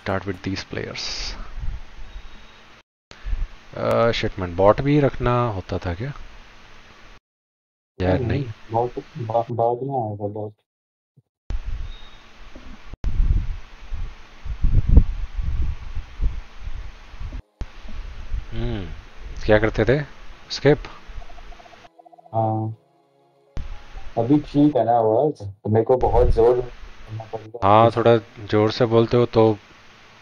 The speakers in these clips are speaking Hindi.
start with these players. शिटमैन बॉट भी रखना होता था क्या? यार नहीं। बहुत बाद में आएगा बहुत हम्म क्या करते थे? स्किप हाँ। अभी ठीक है ना आवाज़ मेरे को बहुत ज़ोर हाँ थोड़ा ज़ोर से बोलते हो तो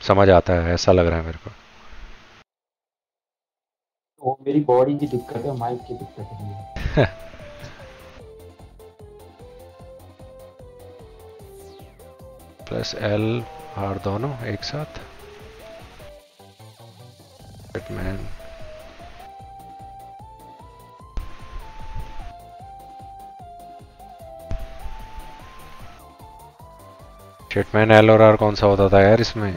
समझ आता है ऐसा लग रहा है मेरे को। वो मेरी बॉडी की दिक्कत है माइक की दिक्कत है। प्लस एल आर दोनों एक साथ। बैटमैन शेटमैन एल और आर कौन सा होता था यार इसमें?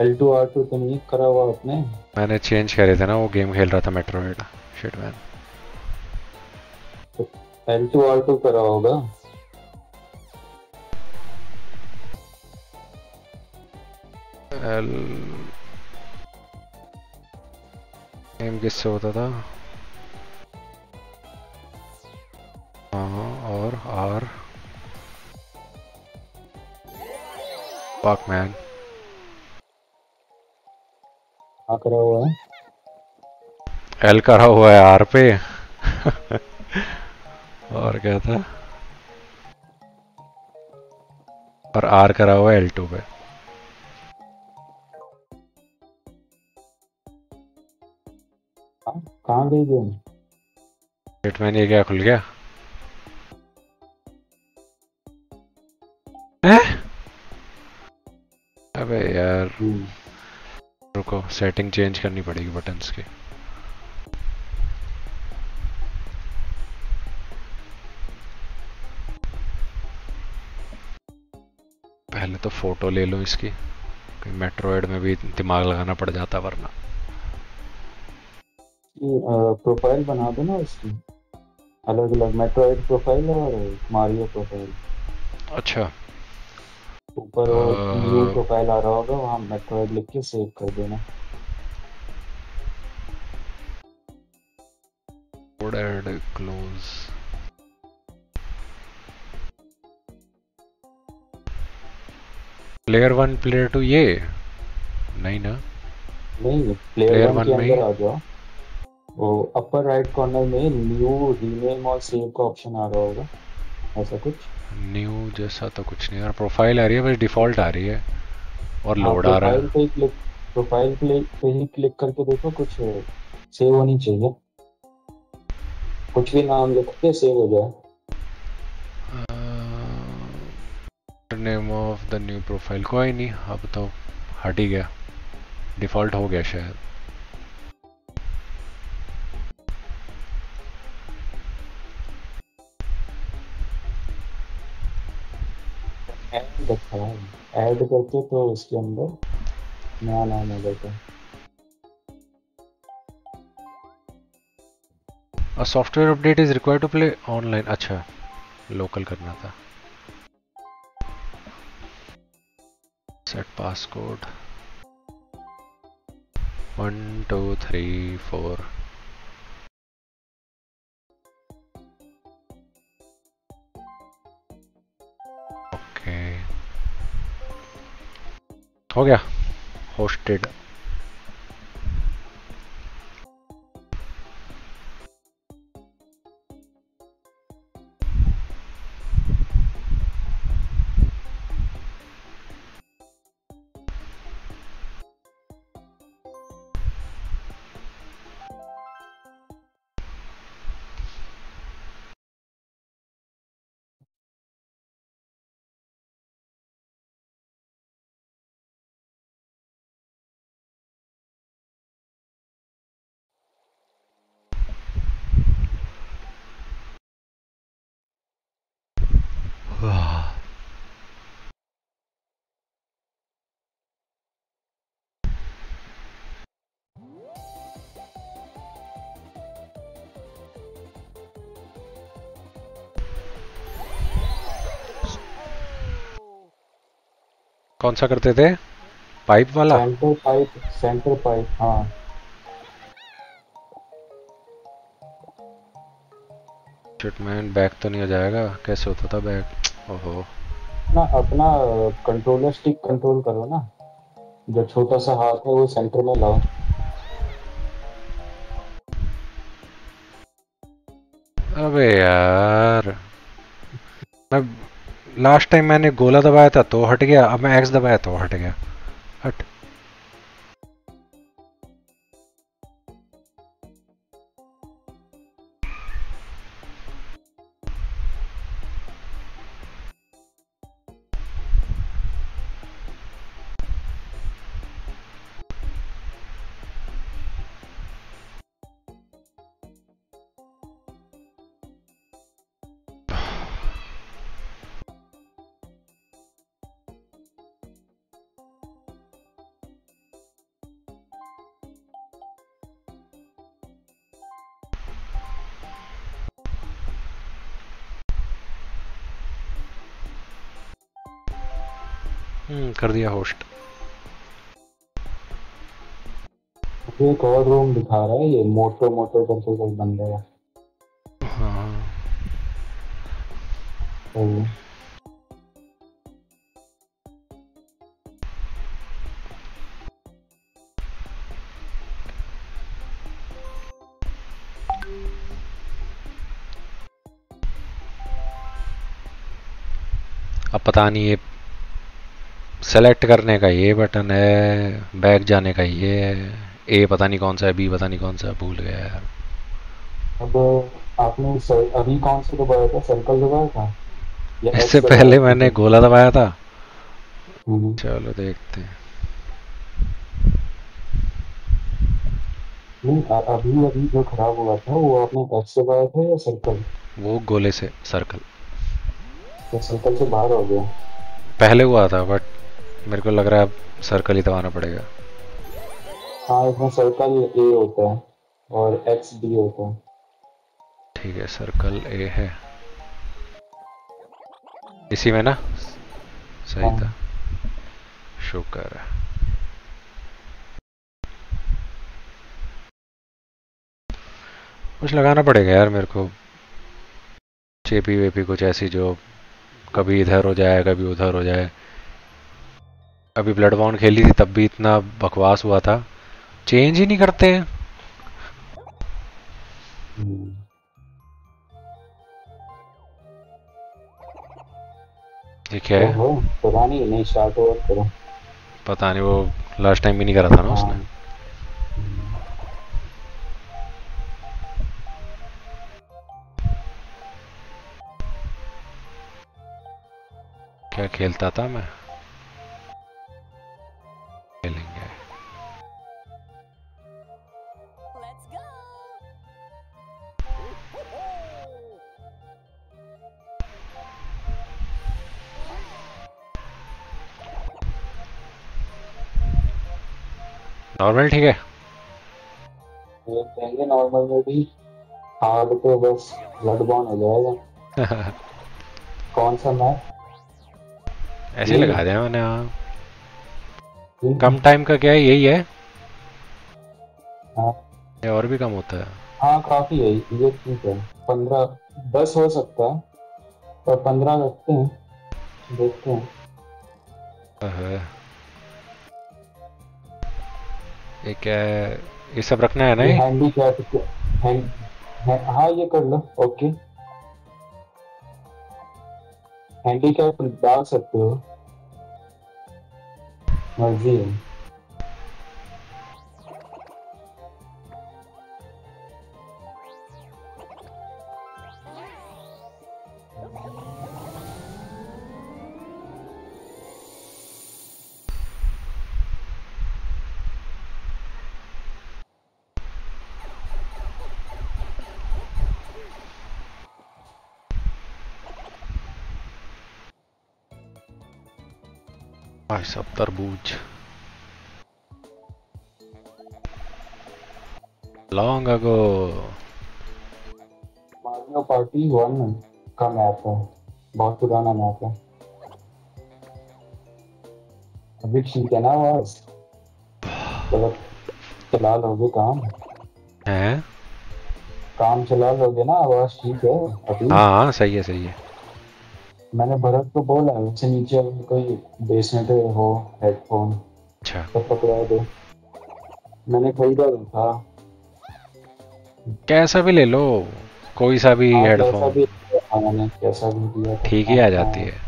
एल टू आर टू तो नहीं करा हुआ आपने मैंने चेंज करे थे ना वो गेम खेल रहा था मेट्रोइड शेटमैन एल टू आर टू करा होगा। एल गेम किससे होता था? हाँ और आर पाकमैन हाँ करा हुआ है। एल करा हुआ है आर पे। और क्या था? और आर करा हुआ है एल टू पे। हाँ, कहाँ गई गेम हिटमैन ये क्या खुल गया। हैं? अबे यार। हम्म। रुको सेटिंग चेंज करनी पड़ेगी बटन्स की। पहले तो फ़ोटो ले लो इसकी मेट्रोइड में भी दिमाग लगाना पड़ जाता वरना। प्रोफ़ाइल बना दो ना उसकी। अलग अलग मेट्रोइड प्रोफ़ाइल और मारियो प्रोफ़ाइल अच्छा। ऊपर न्यू प्रोफ़ाइल आ रहा होगा वहाँ मेट्रोइड लिख के सेव कर देना। Ordered close. Player one player two ये? नहीं ना? नहीं प्लेयर वन के अंदर आ जाओ। वो अपर राइट कॉर्नर में न्यू रीनेम और सेव का ऑप्शन आ रहा होगा। ऐसा कुछ? न्यू जैसा तो कुछ नहीं और प्रोफ़ाइल आ रही है बस डिफ़ॉल्ट आ रही है। और लोड आ रहा है। प्रोफ़ाइल पे क्लिक प्रोफ़ाइल पे, पे ही क्लिक करके देखो कुछ सेव होनी चाहिए। कुछ भी नाम लिख के सेव हो जाए। Name of the new profile कोई नहीं अब तो हट ही गया। डिफ़ॉल्ट हो गया शायद। ऐड ऐड करते तो उसके अंदर नया नाम आ जाता। A software update is required to play online अच्छा लोकल करना था। Set passcode one two three four हो गया होस्टेड कौन सा करते थे? पाइप वाला? सेंटर पाइप सेंटर पाइप हाँ। मैन बैक तो नहीं हो जाएगा। कैसे होता था बैक ओहो। ना अपना कंट्रोलर स्टिक कंट्रोल करो ना। जो छोटा सा हाथ है वो सेंटर में लाओ। अबे यार। लास्ट टाइम मैंने गोला दबाया था तो हट गया, अब मैं एक्स दबाया तो हट गया। हट। दिया होस्ट। एक और रूम दिखा रहा है ये मोटो मोटो करके कोई बंदे है। हाँ अब पता नहीं ये सेलेक्ट करने का ये बटन है बैक जाने का ये है ए पता नहीं कौन सा है बी पता नहीं कौन सा भूल गया यार। अब आपने अभी कौन सा दबाया था? सर्कल दबाया था? इससे पहले मैंने गोला दबाया था। हम्म। चलो देखते हैं। नहीं अभी अभी जो खराब हुआ था वो आपने एक्स दबाया था या सर्कल वो गोले से सर्कल तो सर्कल से बाहर हो गया। पहले हुआ था बट मेरे को लग रहा है सर्कल ही दबाना पड़ेगा। हाँ इसमें सर्कल ए होता है और एक्स बी होता है। ठीक है सर्कल ए है। इसी में ना? सही हाँ। था। शुक्र है। कुछ लगाना पड़ेगा यार मेरे को। चेपी वेपी कुछ ऐसी जो कभी इधर हो जाए कभी उधर हो जाए। अभी ब्लड बाउंड खेली थी तब भी इतना बकवास हुआ था। चेंज ही नहीं करते हैं। क्या है? पता नहीं नहीं स्टार्ट ओवर करो पता नहीं वो लास्ट टाइम भी नहीं करा था ना उसने। क्या खेलता था मैं? नॉर्मल ठीक है? कहेंगे नॉर्मल में भी हार्ड तो बस ब्लड बॉर्न हो जाएगा। कौन सा मैप ऐसे लगा दिया मैंने हाँ। कम टाइम का क्या है यही है? हाँ। या और भी कम होता है। हाँ काफ़ी है ये ठीक है। पंद्रह दस हो सकता है पर पंद्रह रखते हैं देखते हैं। क्या है ये सब रखना है, नहीं? हैंडी कैप हैंड हाँ ये कर लो ओके हैंडीकैप डाल सकते हो। मर्ज़ी है। भाई सब तरबूज long ago Mario party one का मैप है बहुत पुराना मैप है। अभी ठीक है ना आवाज़? मतलब चला लोगे काम? हैं? काम चला लोगे ना आवाज़ ठीक है अभी? हाँ हाँ सही है सही है। मैंने भरत को बोला उनसे नीचे अगर कोई बेसमेंट हो हेडफोन अच्छा। तो पकड़ा दो। मैंने खरीदा तो था। कैसा भी ले लो कोई सा भी हाँ, हेडफोन हाँ, कैसा भी दिया ठीक ही आ जाती है।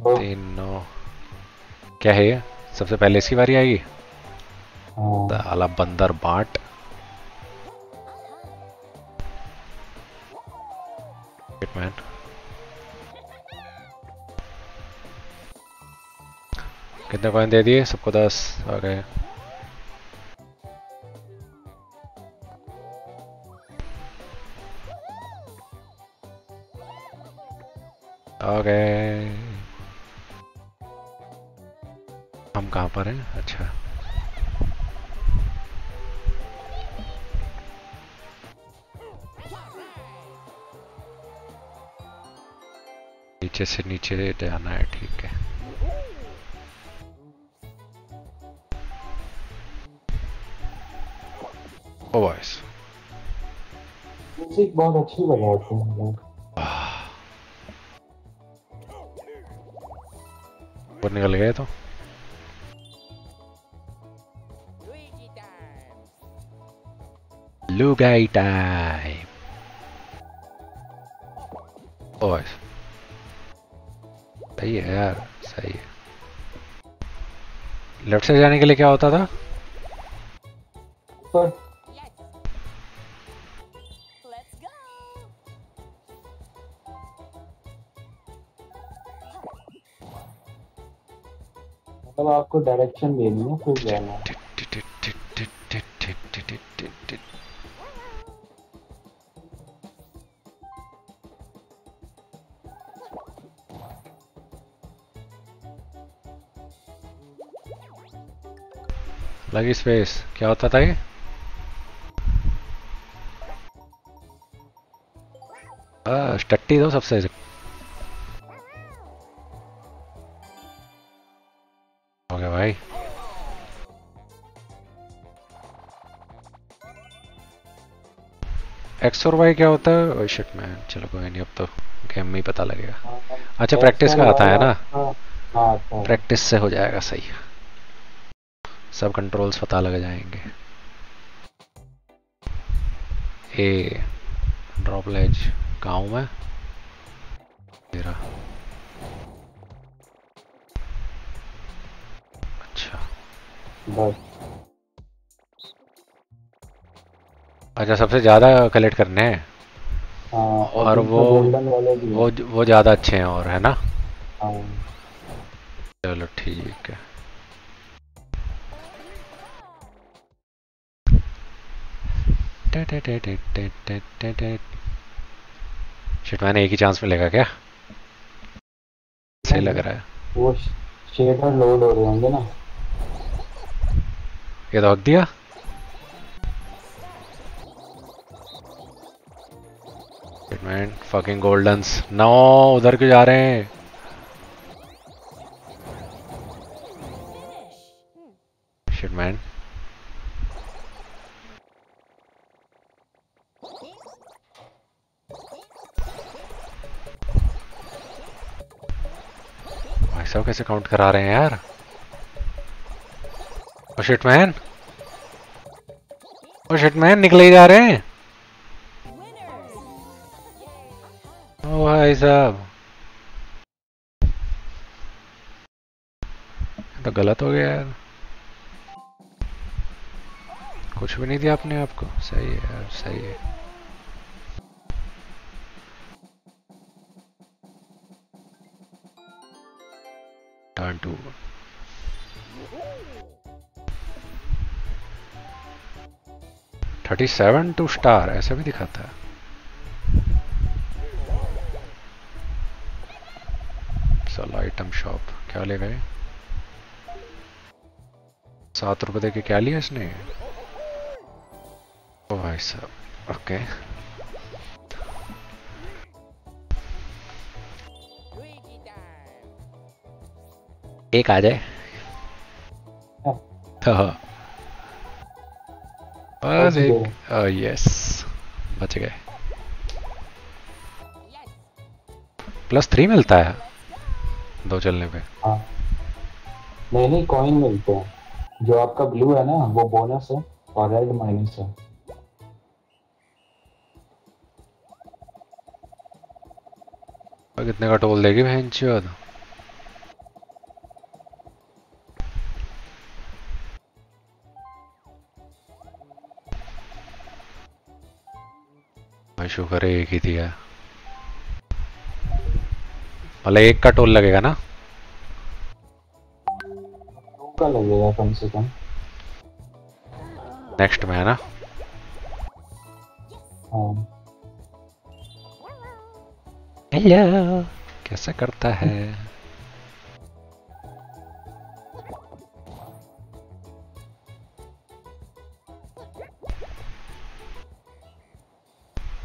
वो, तीनों क्या है सबसे पहले इसकी बारी आएगी? हाँ, साला बंदर बाट। मैन कितने कॉइन दे दिए? सबको दस। आ गए गए हम कहाँ पर हैं? अच्छा। नीचे से नीचे जाना है ठीक है। ओ वॉइस म्यूज़िक बहुत अच्छी बजाते हैं ऊपर निकल गए तो। लुगाई टाइम वॉइस सही है यार, सही है। लेफ़्ट से जाने के लिए क्या होता था? मतलब आपको डायरेक्शन देनी है, फिर जाना है। लगी स्पेस क्या होता था ये टट्टी दो सबसे हो गया भाई एक्स और वाई क्या होता है शिट मैन चलो कोई नहीं अब तो गेम में ही पता लगेगा अच्छा प्रैक्टिस का आता है ना प्रैक्टिस से हो जाएगा सही सब कंट्रोल्स पता लग जाएँगे। ए ड्रॉप लेज कहाँ हूँ मैं। मेरा। अच्छा। अच्छा सबसे ज़्यादा कलेक्ट करने हैं? हाँ और वो वो वो ज़्यादा अच्छे हैं और है ना? शिट मैंने एक ही चांस मिलेगा क्या? सही लग रहा है। वो शेडर लोड हो रहे होंगे ना। ये तो हक दिया। फकिंग गोल्डन्स नो उधर क्यों जा रहे हैं? कैसे काउंट करा रहे हैं यार? Oh shit man oh shit man निकले जा रहे हैं। ओ भाई साहब। तो गलत हो गया यार। कुछ भी नहीं दिया अपने आप को। सही है यार, सही है। Turn two thirty seven two star ऐसा भी दिखाता है। चलो आइटम शॉप क्या ले गए? सात रुपए दे के क्या लिया इसने? ओ भाई साहब ओके एक आ जाए। हाँ। बस एक यस बच गए। प्लस थ्री मिलता है दो चलने पे। हाँ। नहीं नहीं कॉइन मिलते हैं। जो आपका ब्लू है ना वो बोनस है और रेड माइनस है। कितने का टोल देगी बहन चोद शुक्र है एक ही दिया। मतलब एक का टोल लगेगा ना? का लगेगा कम से कम। नेक्स्ट में है ना? हाँ। हेलो कैसे करता है?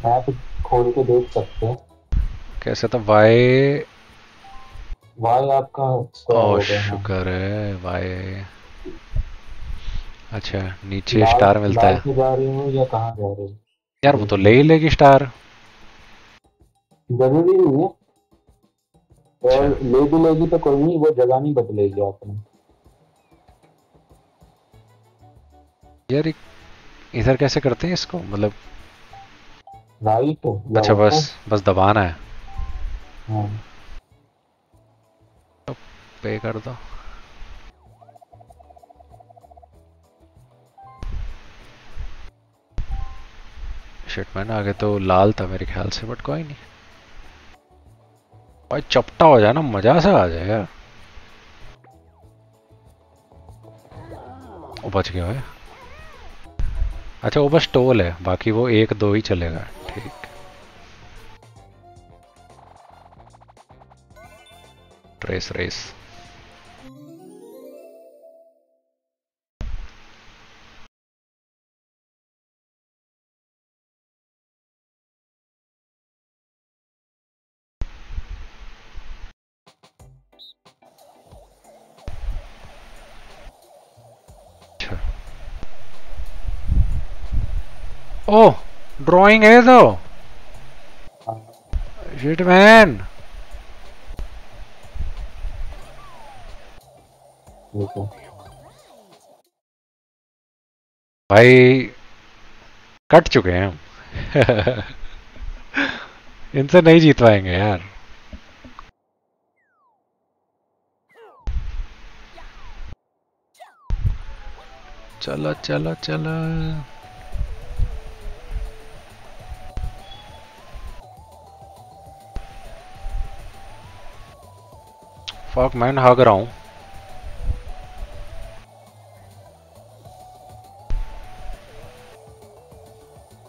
मैप खोल के देख सकते हैं। कैसे तो वाई? वाई आपका स्क्वायर हो ओ हाँ। शुक्र है वाई। अच्छा नीचे स्टार मिलता है। जा रही हूँ या कहाँ जा रही हूँ? यार वो तो ले ही लेगी स्टार। ज़रूरी नहीं है। और अच्छा। ले भी लेगी तो कोई नहीं वो जगह नहीं बदलेगी आपने। यार इधर कैसे करते हैं इसको? मतलब राइट अच्छा बस बस दबाना है। हाँ। पे कर दो। शिट मैन आगे तो लाल था मेरे ख्याल से बट कोई नहीं। भाई चपटा हो जाए ना मज़ा सा आ जाएगा बच गया है अच्छा वो बस टोल है बाकी वो एक दो ही चलेगा ठीक। ट्रेस रेस ओह ड्राइंग है तो। शिट मैन भाई, कट चुके हैं हम। इनसे नहीं जीत पाएँगे यार। चलो चलो चलो। फक मैन हग रहा हूँ।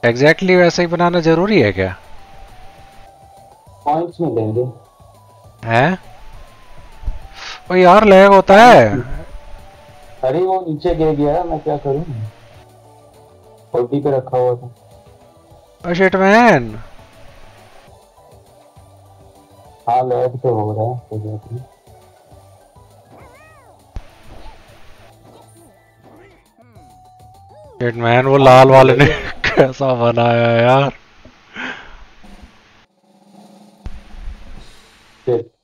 एग्जैक्टली exactly वैसा ही बनाना ज़रूरी है क्या? पॉइंट्स में देंगे। हैं? ओ यार लैग होता है। अरे वो नीचे गिर गया मैं क्या करूँ? फोर्टी पे रखा हुआ था। ओ शिट मैन हाँ लैब तो हो रहा है कोई शिट मैन वो लाल वाले ने कैसा बनाया यार?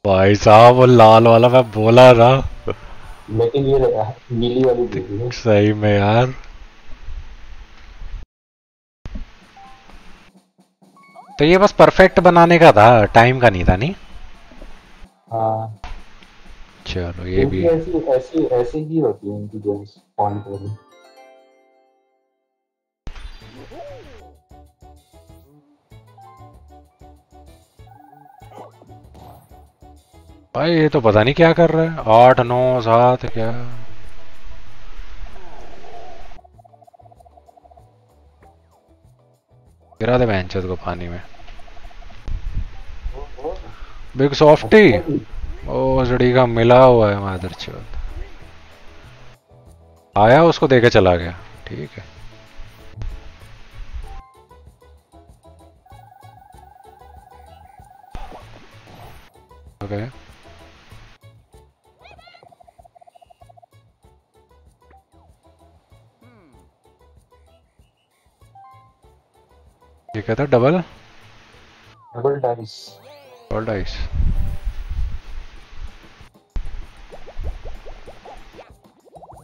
भाई साहब वो लाल वाला मैं बोला ना। लेकिन ये नीली वाली सही में यार। तो ये बस परफेक्ट बनाने का था टाइम का नहीं था नहीं? हाँ। चलो ये भी ऐसी ऐसी ऐसी ही होती है इनकी गेम्स पॉइंट भाई, ये तो पता नहीं क्या कर रहा है। आठ, नौ, सात, क्या? गिरा दे बेंचेस को पानी में। Big softy. ओ, जड़ी का मिला हुआ है चौथ आया, उसको देके चला गया। ठीक है। ओके। ये कहता double double dice double dice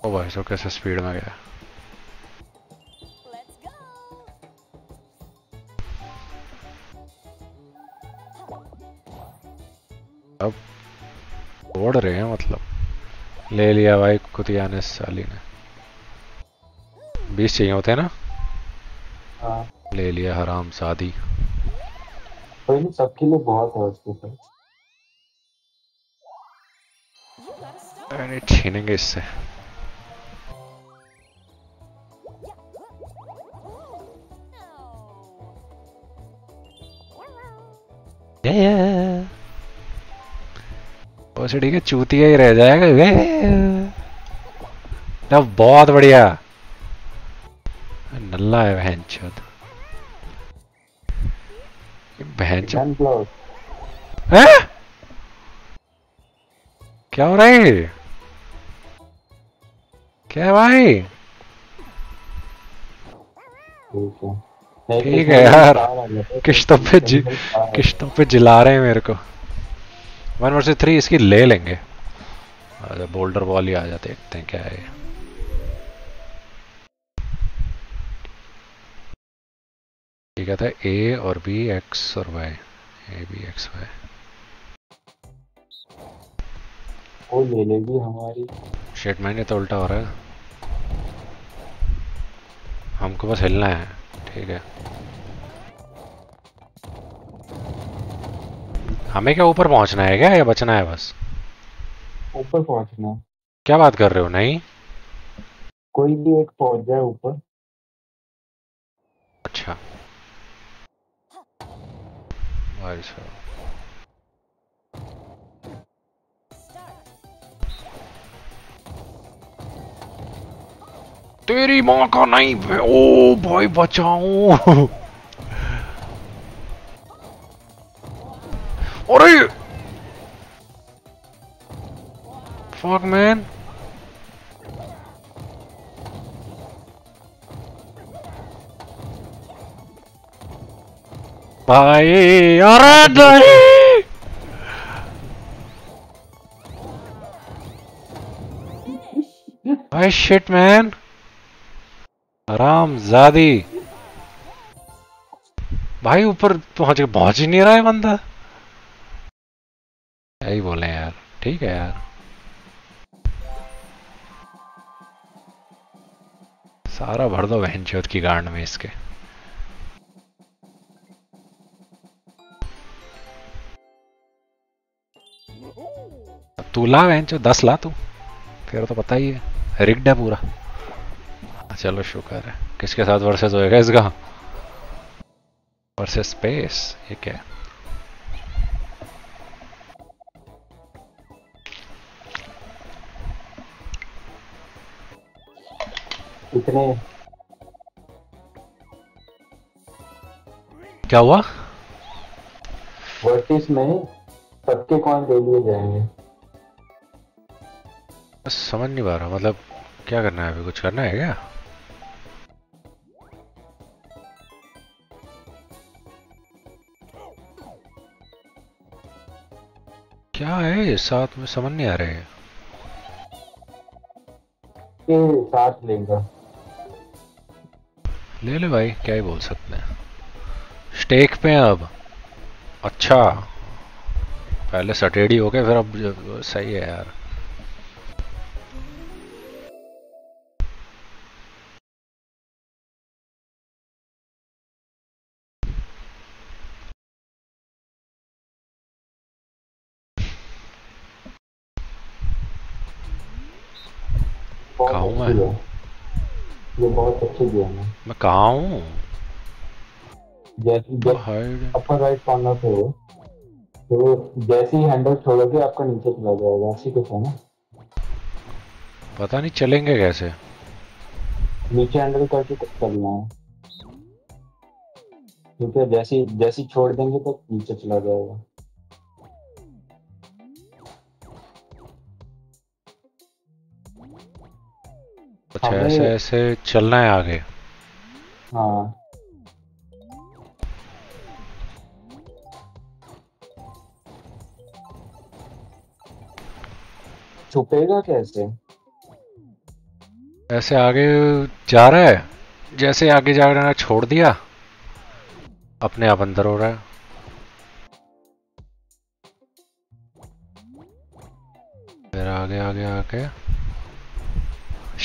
oh भाई सो कैसे स्पीड में गया? अब ओढ़ रहे हैं मतलब। ले लिया भाई कुतिया ने साली ने। बीस चाहिए होते हैं ना? हाँ। ले लिया हराम शादी सबके लिए बहुत है उसके ऊपर। छीनेंगे इससे। ठीक है चूतिया ही रह जाएगा। वे बहुत बढ़िया। नल्ला है बहन चोद बहन हैं? क्या हो रहा है क्या है भाई? ठीक है। यार। किश्तों पे जि-। किश्तों पे जिला रहे हैं मेरे को। वन वर्सेस थ्री इसकी ले लेंगे। बोल्डर बॉल ही आ जाते हैं क्या है। ये। ये कहता है ए और बी एक्स और Y A B X Y वो ले लेगी हमारी। शेट मैंने तो उल्टा हो रहा है। हमको बस हिलना है। ठीक है। हमें क्या ऊपर पहुँचना है क्या या बचना है बस? ऊपर पहुँचना। क्या बात कर रहे हो? नहीं? कोई भी एक पहुँच जाए ऊपर। अच्छा। भाई साहब तेरी माँ का नहीं ओ भाई बचाओ अरे! फक मैन भाई अरे नहीं भाई शिट मैन आराम जादी भाई, ऊपर पहुँच पहुँच ही नहीं रहा है बंदा. यही बोले यार. ठीक है यार. सारा भर दो बहन की गांड में इसके. तू ला बहन चौथ दस ला तू। फिर तो पता ही है रिग्ड है पूरा। चलो शुक्र है। किसके साथ वर्सेस होएगा इसका वर्सेस स्पेस ये क्या है? इतने। क्या हुआ? वर्टिस में सबके कॉइन ले लिए जाएँगे। समझ नहीं पा रहा मतलब क्या करना है अभी कुछ करना है क्या? क्या है ये साथ में समझ नहीं आ रहे हैं। साथ लेगा। ले ले भाई क्या ही बोल सकते हैं। स्टेक पे हैं अब। अच्छा। पहले सटेडी हो गए फिर अब सही है यार। अच्छी गेम मैं कहाँ हूँ जैसे जैसे अपर राइट कॉर्नर पे हो तो जैसे ही हैंडल छोड़ोगे आपका नीचे चला जाएगा। ऐसी कुछ है ना? पता नहीं चलेंगे कैसे। नीचे हैंडल करके कुछ करना है। है जैसे जैसे छोड़ देंगे तो नीचे चला जाएगा। अच्छा ऐसे ऐसे चलना है आगे। हाँ। छुपेगा कैसे? ऐसे आगे जा रहा है? जैसे आगे जा रहा है छोड़ दिया। अपने आप अंदर हो रहा है। फिर आगे आगे आके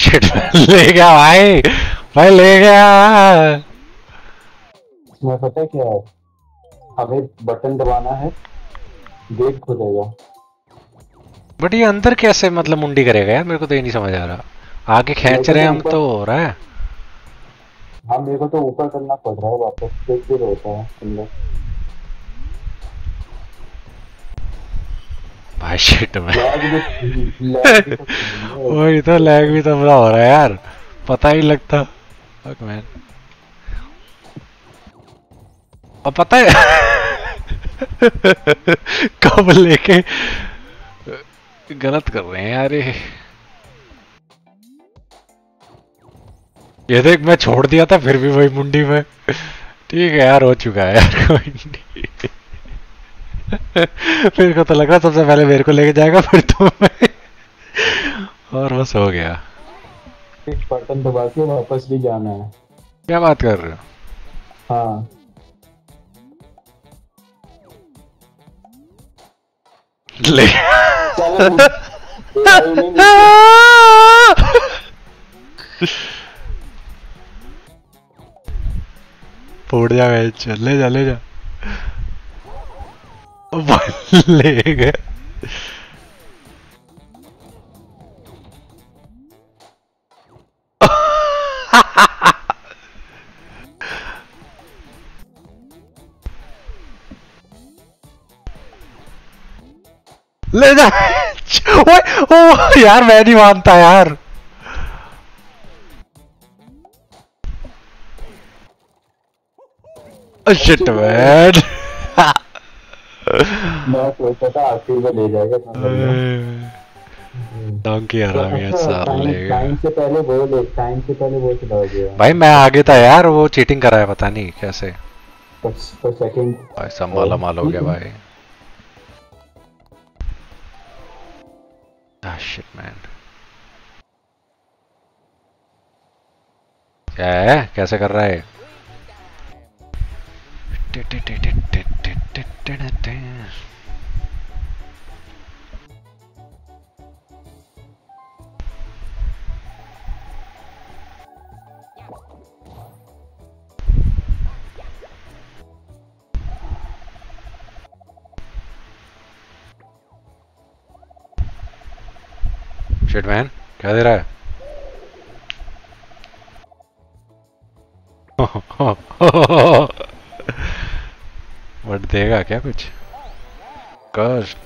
शिट ले गया भाई। भाई ले गया। इसमें पता है क्या है? हमें बटन दबाना है। गेट खुलेगा। बट ये अंदर कैसे मतलब मुंडी करेगा यार? मेरे को तो ये नहीं समझ आ रहा। आगे खींच रहे हैं हम तो हो रहा है। हाँ मेरे को तो ऊपर करना पड़ रहा है वापस। फिर होता है अंदर। भाई शिट में। भी तो वही तो लैग भी तो बुरा हो रहा है यार। पता ही लगता। Fuck, man. और पता है कब लेके गलत कर रहे हैं यार ये। ये देख मैं छोड़ दिया था फिर भी वही मुंडी में। ठीक है यार हो चुका है यार कोई नहीं। मेरे को तो लग रहा सबसे पहले मेरे को लेके जाएगा फिर तुम्हें। और बस हो गया। एक बटन दबा के वापस भी जाना है। क्या बात कर रहे हो? हाँ। ले। फोड़ जा ले जा ले जा। ले गए। जा। ओ यार मैं नहीं मानता यार। शिट मैन मैं सोचा था आखिर में ले जाएगा डोंकी हराम यार सार ले गया टाइम से पहले वो ले टाइम से पहले वो चला गया। भाई मैं आगे था यार वो चीटिंग करा है पता नहीं कैसे। पर सेकंड भाई सब माला माल हो गया भाई। Ah, shit, man. क्या है? कैसे कर रहा है? शिट मैन क्या दे रहा है बट देगा क्या कुछ? कष्ट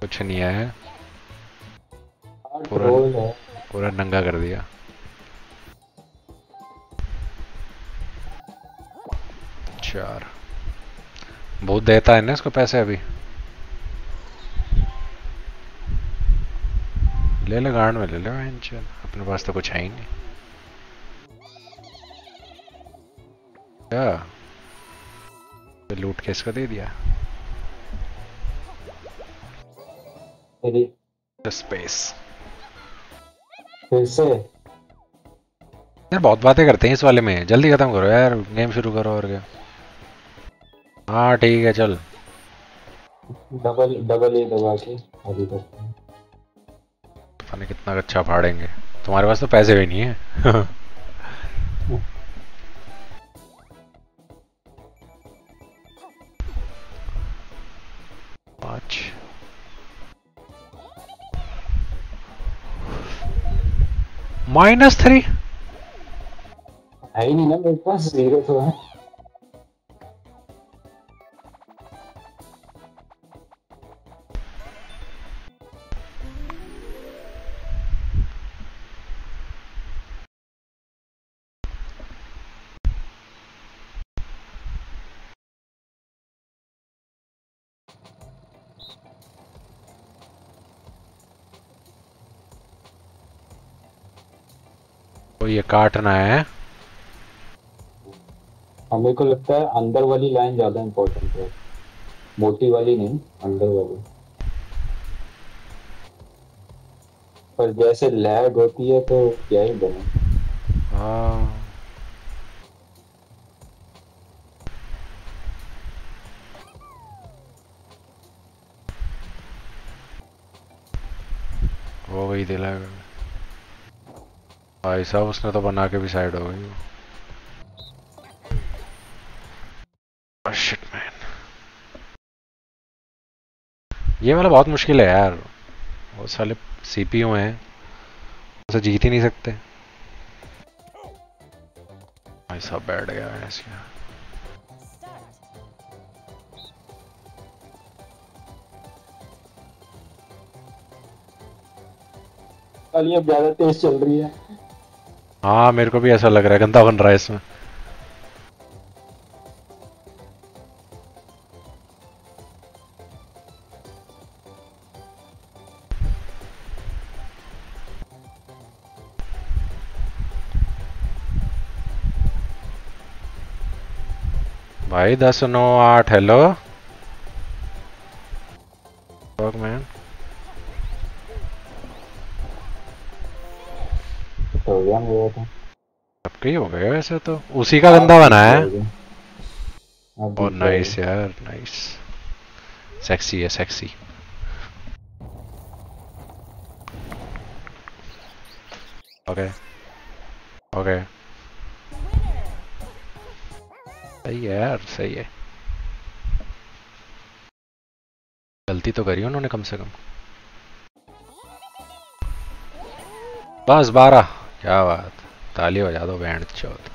कुछ नहीं आया। पूरा- पूरा नंगा कर दिया। चार। बहुत देता है ना इसको पैसे अभी? ले ले गार्ड में ले ले चल। अपने पास तो कुछ है ही नहीं। क्या? तो लूट के इसका दे दिया। स्पेस फिर से यार बहुत बातें करते हैं इस वाले में। जल्दी खत्म करो यार गेम शुरू करो और क्या। हाँ ठीक है चल। डबल डबल ए दबा के अभी करते हैं। पता नहीं कितना अच्छा फाड़ेंगे। तुम्हारे पास तो पैसे भी नहीं है। पाँच। Minus three. है ही नहीं ना मेरे पास ज़ीरो तो है। ये काटना है। हमें को लगता है अंदर वाली लाइन ज़्यादा इम्पोर्टेंट है। मोटी वाली नहीं अंदर वाली। पर जैसे लैग होती है तो क्या ही बने हाँ। हो गई दिला। भाई साहब, उसने तो बना के भी साइड हो गई। मैन ये वाला बहुत मुश्किल है यार। वो साले सीपीयू हैं। उसे जीत ही नहीं सकते। साहब, बैठ गया है इसका. अब ज़्यादा तेज चल रही है। हाँ मेरे को भी ऐसा लग रहा है, गंदा बन रहा है इसमें। भाई, दस, नौ, आठ हेलो मैन हो गया मेरा तो सबके ही हो गए वैसे तो उसी का गंदा बना है हो और नाइस यार नाइस सेक्सी है सेक्सी ओके ओके सही है यार सही है गलती तो करी उन्होंने कम से कम बस बारह क्या बात? ताली बजा दो, बैंड चौथ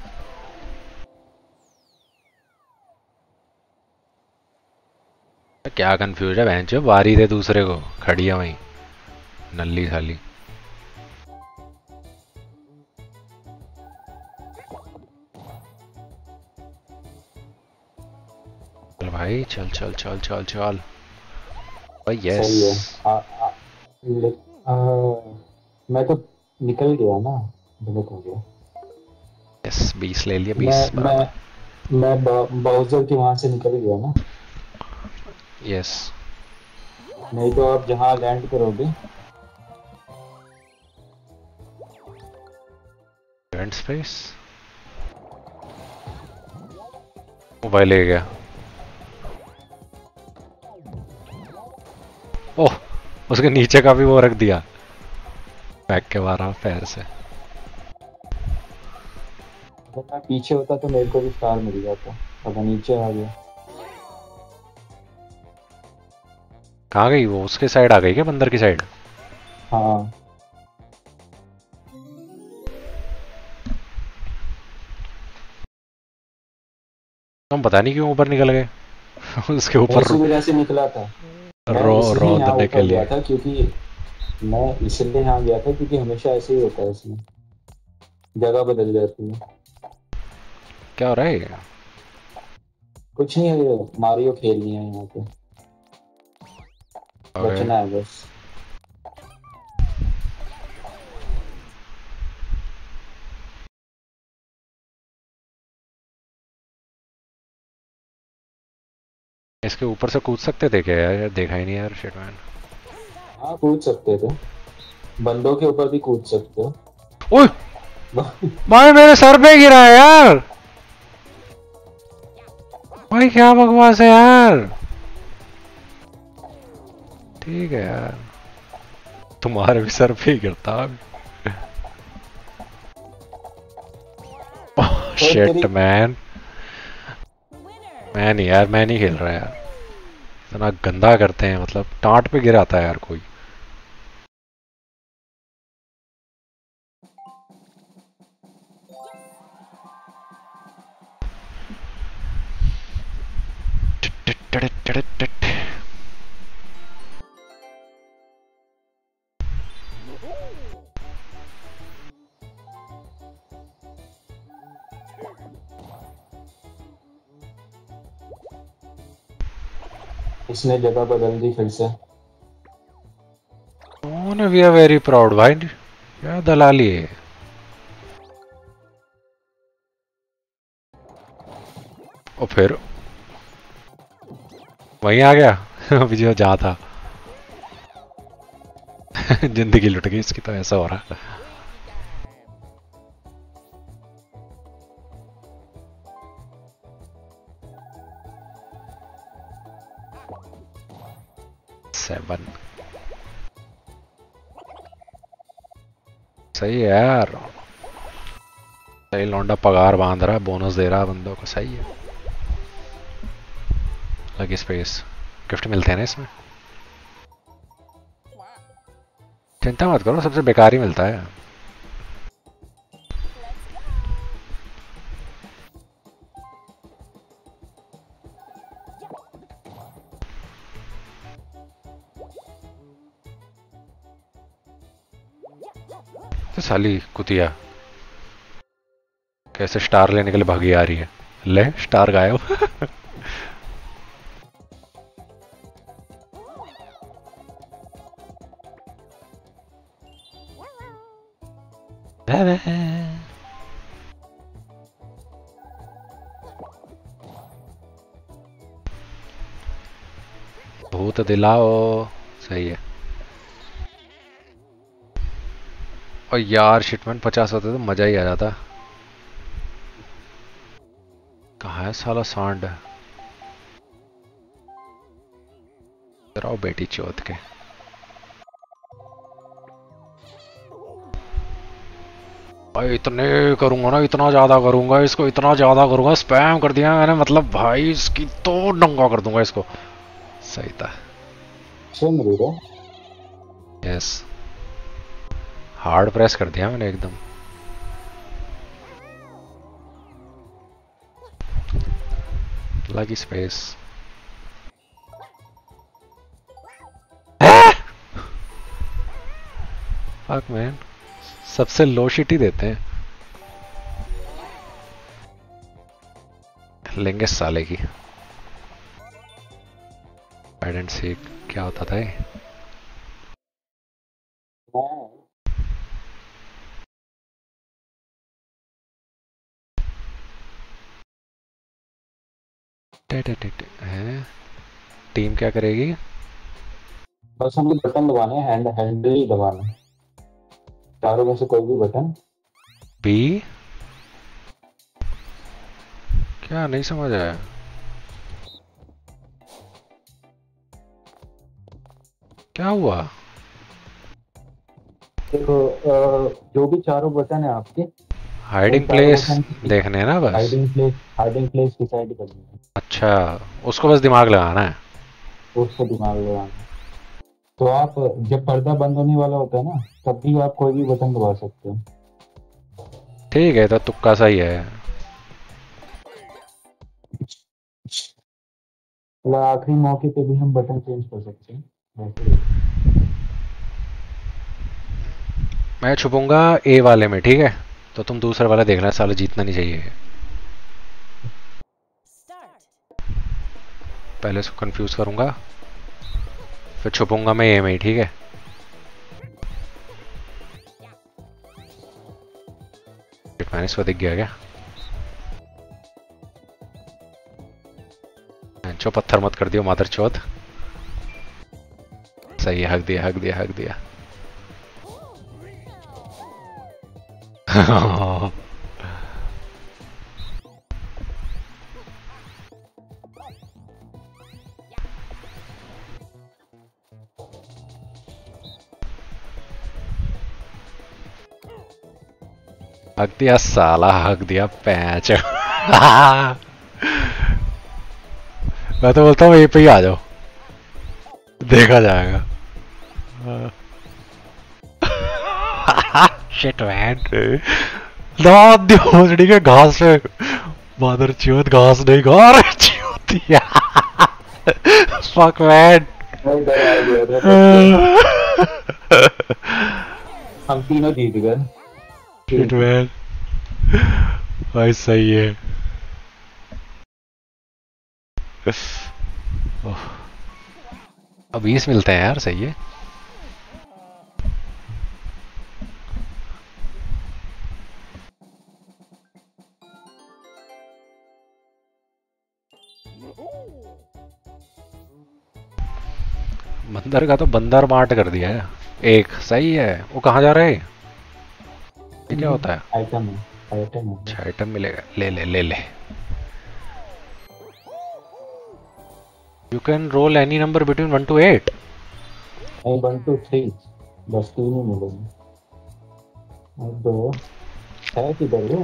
क्या कंफ्यूज है बहन चो बारी दे दूसरे को खड़ी है वहीं नल्ली साली चल भाई, चल चल चल चल चल। भाई यस मैं तो निकल गया ना। गलत हो गया यस बीस ले लिया मैं बीस मैं मैं ब- बाउजर के वहाँ से निकल गया ना? यस नहीं तो आप जहाँ लैंड करोगे। इवेंट स्पेस मोबाइल ले गया। ओह उसके नीचे का भी वो रख दिया। बैक के मारा पैर से। अगर मैं पीछे होता तो मेरे को भी स्टार मिल जाता। अब नीचे आ गया। कहाँ गई वो? उसके साइड आ गई क्या? बंदर की साइड हाँ। हम पता नहीं क्यों ऊपर निकल गए? उसके ऊपर वजह से निकला था। रो रोदने के लिए। था क्योंकि मैं इसलिए यहाँ गया था क्योंकि हमेशा ऐसे ही होता है इसमें। जगह बदल जाती है। क्या हो रहा है? कुछ नहीं है मारियो खेलनी है यहाँ पे। बचना है बस। इसके ऊपर से कूद सकते थे क्या यार? देखा ही नहीं यार शिट मैन हाँ कूद सकते थे। बंदों के ऊपर भी कूद सकते हो। ओए! भाई मेरे सर पे गिरा है यार। भाई क्या बकवास है यार? ठीक है यार। तुम्हारे भी सर पे ही गिरता शिट मैन मैं नहीं यार मैं नहीं खेल रहा यार। इतना गंदा करते हैं मतलब टाट पे गिराता है यार कोई। उसने जगह बदल दी फिर से। वी आर वेरी प्राउड भाई। क्या दलाली है? और फिर वहीं आ गया। अभी जो था। ज़िंदगी लुट गई, इसकी तो ऐसा हो रहा सेवन सही है यार। सही लौंडा पगार बाँध रहा है बोनस दे रहा है बंदों को, सही है। लगी स्पेस गिफ्ट मिलते हैं ना इसमें। चिंता मत करो, सबसे बेकार ही मिलता है। तो साली कुतिया, कैसे स्टार लेने के लिए भागी आ रही है? ले, स्टार गायब। भूत दिलाओ सही है और यार शिटमैन पचास होते तो मज़ा ही आ जाता। कहा है साला सांड? बेटी चौथ के। भाई इतने करूँगा ना इतना ज़्यादा करूँगा इसको इतना ज़्यादा करूँगा स्पैम कर दिया मैंने मतलब भाई इसकी तो डंगा कर दूँगा इसको। सही था। यस हार्ड प्रेस कर दिया मैंने एकदम। लगी स्पेस फक मैन सबसे लो शिट ही देते हैं। लेंगे साले की। एंड सी क्या होता था ये? टीम क्या करेगी? बस हमें बटन दबाने हैंड हैंडल दबाना है। चारों में से कोई भी बटन बी क्या नहीं समझ आया? क्या हुआ? देखो जो भी चारों बटन है आपके हाइडिंग प्लेस देखने हैं ना बस? Hiding place hiding place decide करनी है। अच्छा उसको बस दिमाग लगाना है? उसको दिमाग लगाना है। तो आप जब पर्दा बंद होने वाला होता है ना तब भी आप कोई भी बटन दबा सकते हो। ठीक है तो तुक्का सही है मतलब आखिरी मौके पे भी हम बटन चेंज कर सकते हैं मैं छुपूँगा ए वाले में ठीक है? तो तुम दूसरे वाला देखना साला जीतना नहीं चाहिए। पहले इसको कंफ्यूज करूँगा। फिर छुपूँगा मैं ए में ठीक है? दिख गया क्या? चो पत्थर मत कर दियो, मादर चौथ। सही है, हक दिया हक दिया हक दिया। हक दिया साला हक दिया पैच। मैं तो बोलता हूँ यहीं पे ही आ जाओ। देखा जाएगा। शिट मैन दबा दियो के घास पे मादर चौथ घास नहीं रहे चौथिया फक मैन हम तीनों जीत गए। Shit भाई सही है अब बीस मिलते हैं यार सही है। बंदर का तो बंदर मार्ट कर दिया है। एक सही है। वो कहाँ जा रहे है? ये क्या होता है? आइटम है आइटम है। अच्छा आइटम मिलेगा। ले ले ले ले। You can roll any number between one two eight नहीं वन टू थ्री बस तीन ही मिलेंगे। और दो। है किधर है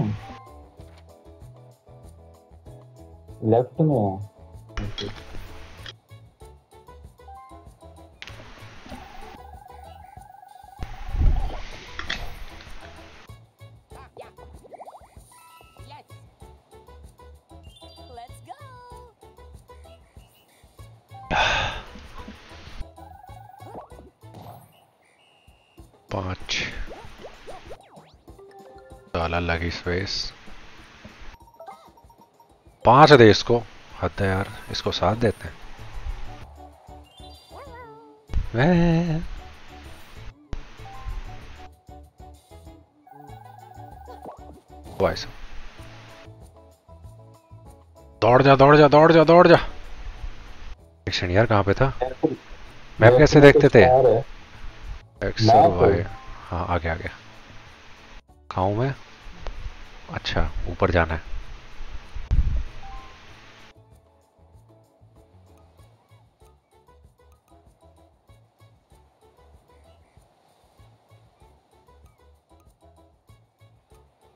लेफ़्ट में है। साला लगी स्पेस। पाँच दे इसको। हद है यार इसको साथ देते हैं। वह। दौड़ जा दौड़ जा दौड़ जा दौड़ जा। एक सेकंड यार कहाँ पे था? मैप कैसे देखते थे? स्टार है। एक्स और मैप? वाई हाँ आ गया आ गया खाऊं मैं? अच्छा ऊपर जाना है।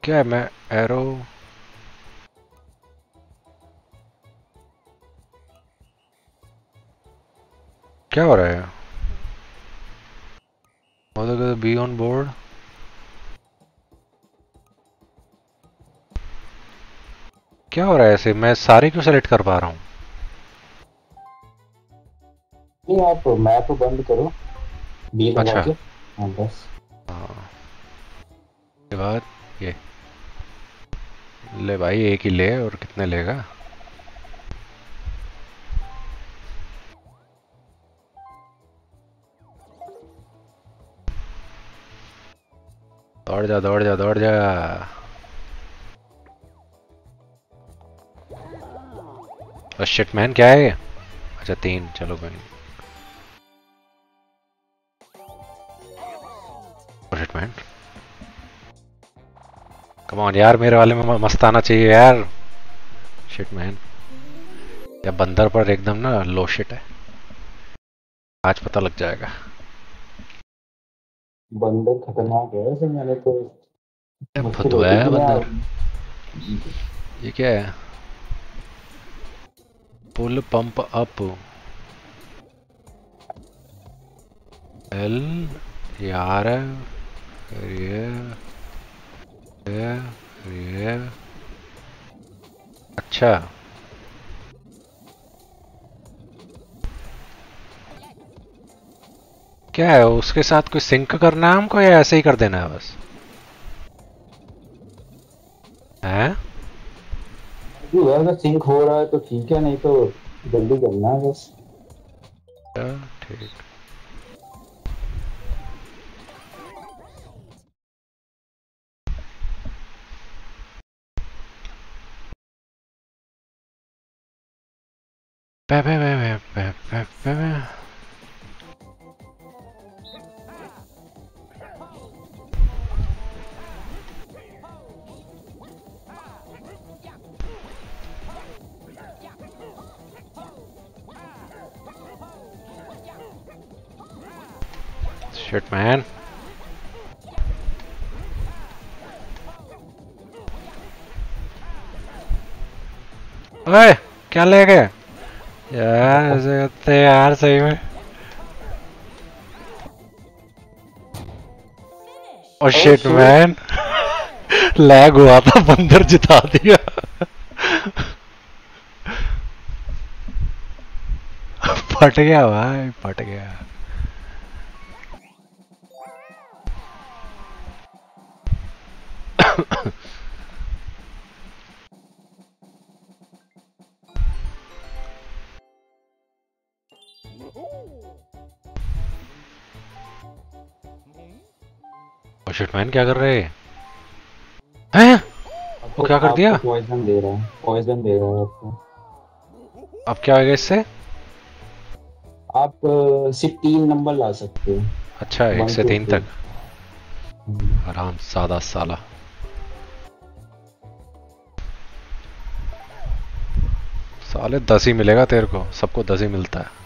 क्या है, मैं एरो क्या हो रहा है? बी ऑन on क्या हो रहा है ऐसे? मैं सारे क्यों सेलेक्ट कर पा रहा हूँ? नहीं आप मैप बंद करो। बी अच्छा। हाँ बस। हाँ। के बाद ये। ले भाई एक ही ले और कितने लेगा? दौड़ जा दौड़ जा दौड़ जा। शिट मैन क्या है अच्छा तीन चलो कोई नहीं। शिट मैन कम ऑन यार मेरे वाले में मस्त आना चाहिए यार। शिट मैन या बंदर पर एकदम ना लो शिट है आज पता लग जाएगा। बंदर खतरनाक है वैसे मैंने तो फतुआ है बंदर। ये क्या है? पुल पंप अप एल ये आ रहा है अच्छा। क्या है, उसके साथ कोई सिंक करना है हमको या ऐसे ही कर देना है बस? हैं? जो है, अगर सिंक हो रहा है तो ठीक है नहीं तो जल्दी करना है बस। ठीक। बे बे बे बे बे बे बे। Shit, man. ओए क्या ले गए? यार ऐसे करते यार सही में। Oh, shit. मैन लैग हुआ था बंदर जिता दिया। फट गया भाई फट गया। ओ शिट मैन क्या कर रहे? हैं? हैं आपको- क्या कर दिया? पॉइजन दे रहा है पॉइजन दे रहा है आपको। अब क्या होगा इससे? आप सिर्फ़ तीन नंबर ला सकते हो। अच्छा एक से तीन तक। आराम सादा साला। साले दस ही मिलेगा तेरे को सबको दस ही मिलता है।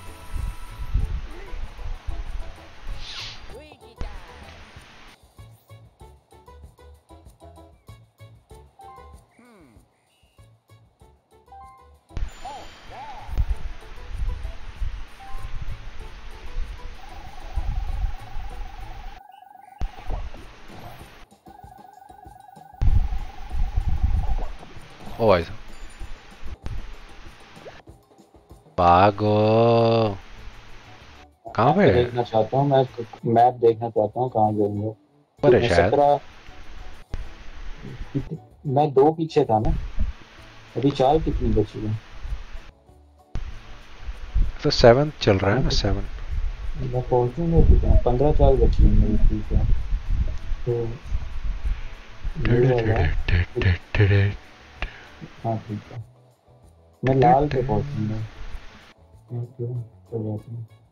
देखना चाहता हूँ मैं मैप देखना चाहता हूँ कहाँ ऊपर है। सत्रह मैं दो पीछे था ना। अभी चार कितनी बची है? तो सेवन चल रहा है ना सेवन मैं पहुंचूँगा कितना पंद्रह चाल बची है मेरी ठीक है। तो हाँ ठीक है। मैं लाल पे पहुंचूँगा। ओके।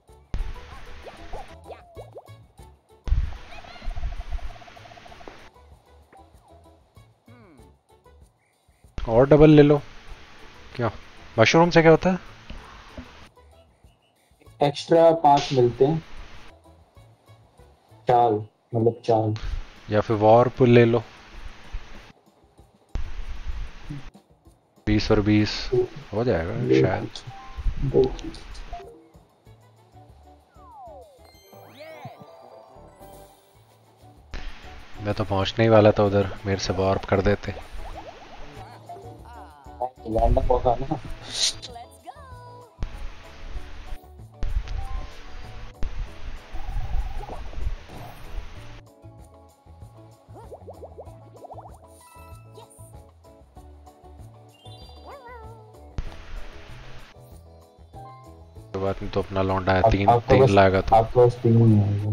और डबल ले लो। क्या? मशरूम से क्या होता है? एक्स्ट्रा पाँच मिलते हैं। चाल मतलब चाल। या फिर वॉरपुल ले लो। बीस और बीस। हो जाएगा शायद। मैं तो पहुँचने ही वाला था उधर मेरे से वॉर्प कर देते। होगा ना बात नहीं तो अपना लौंडा है तीन तीन लाएगा तो। आपके पास तीन ही आएगा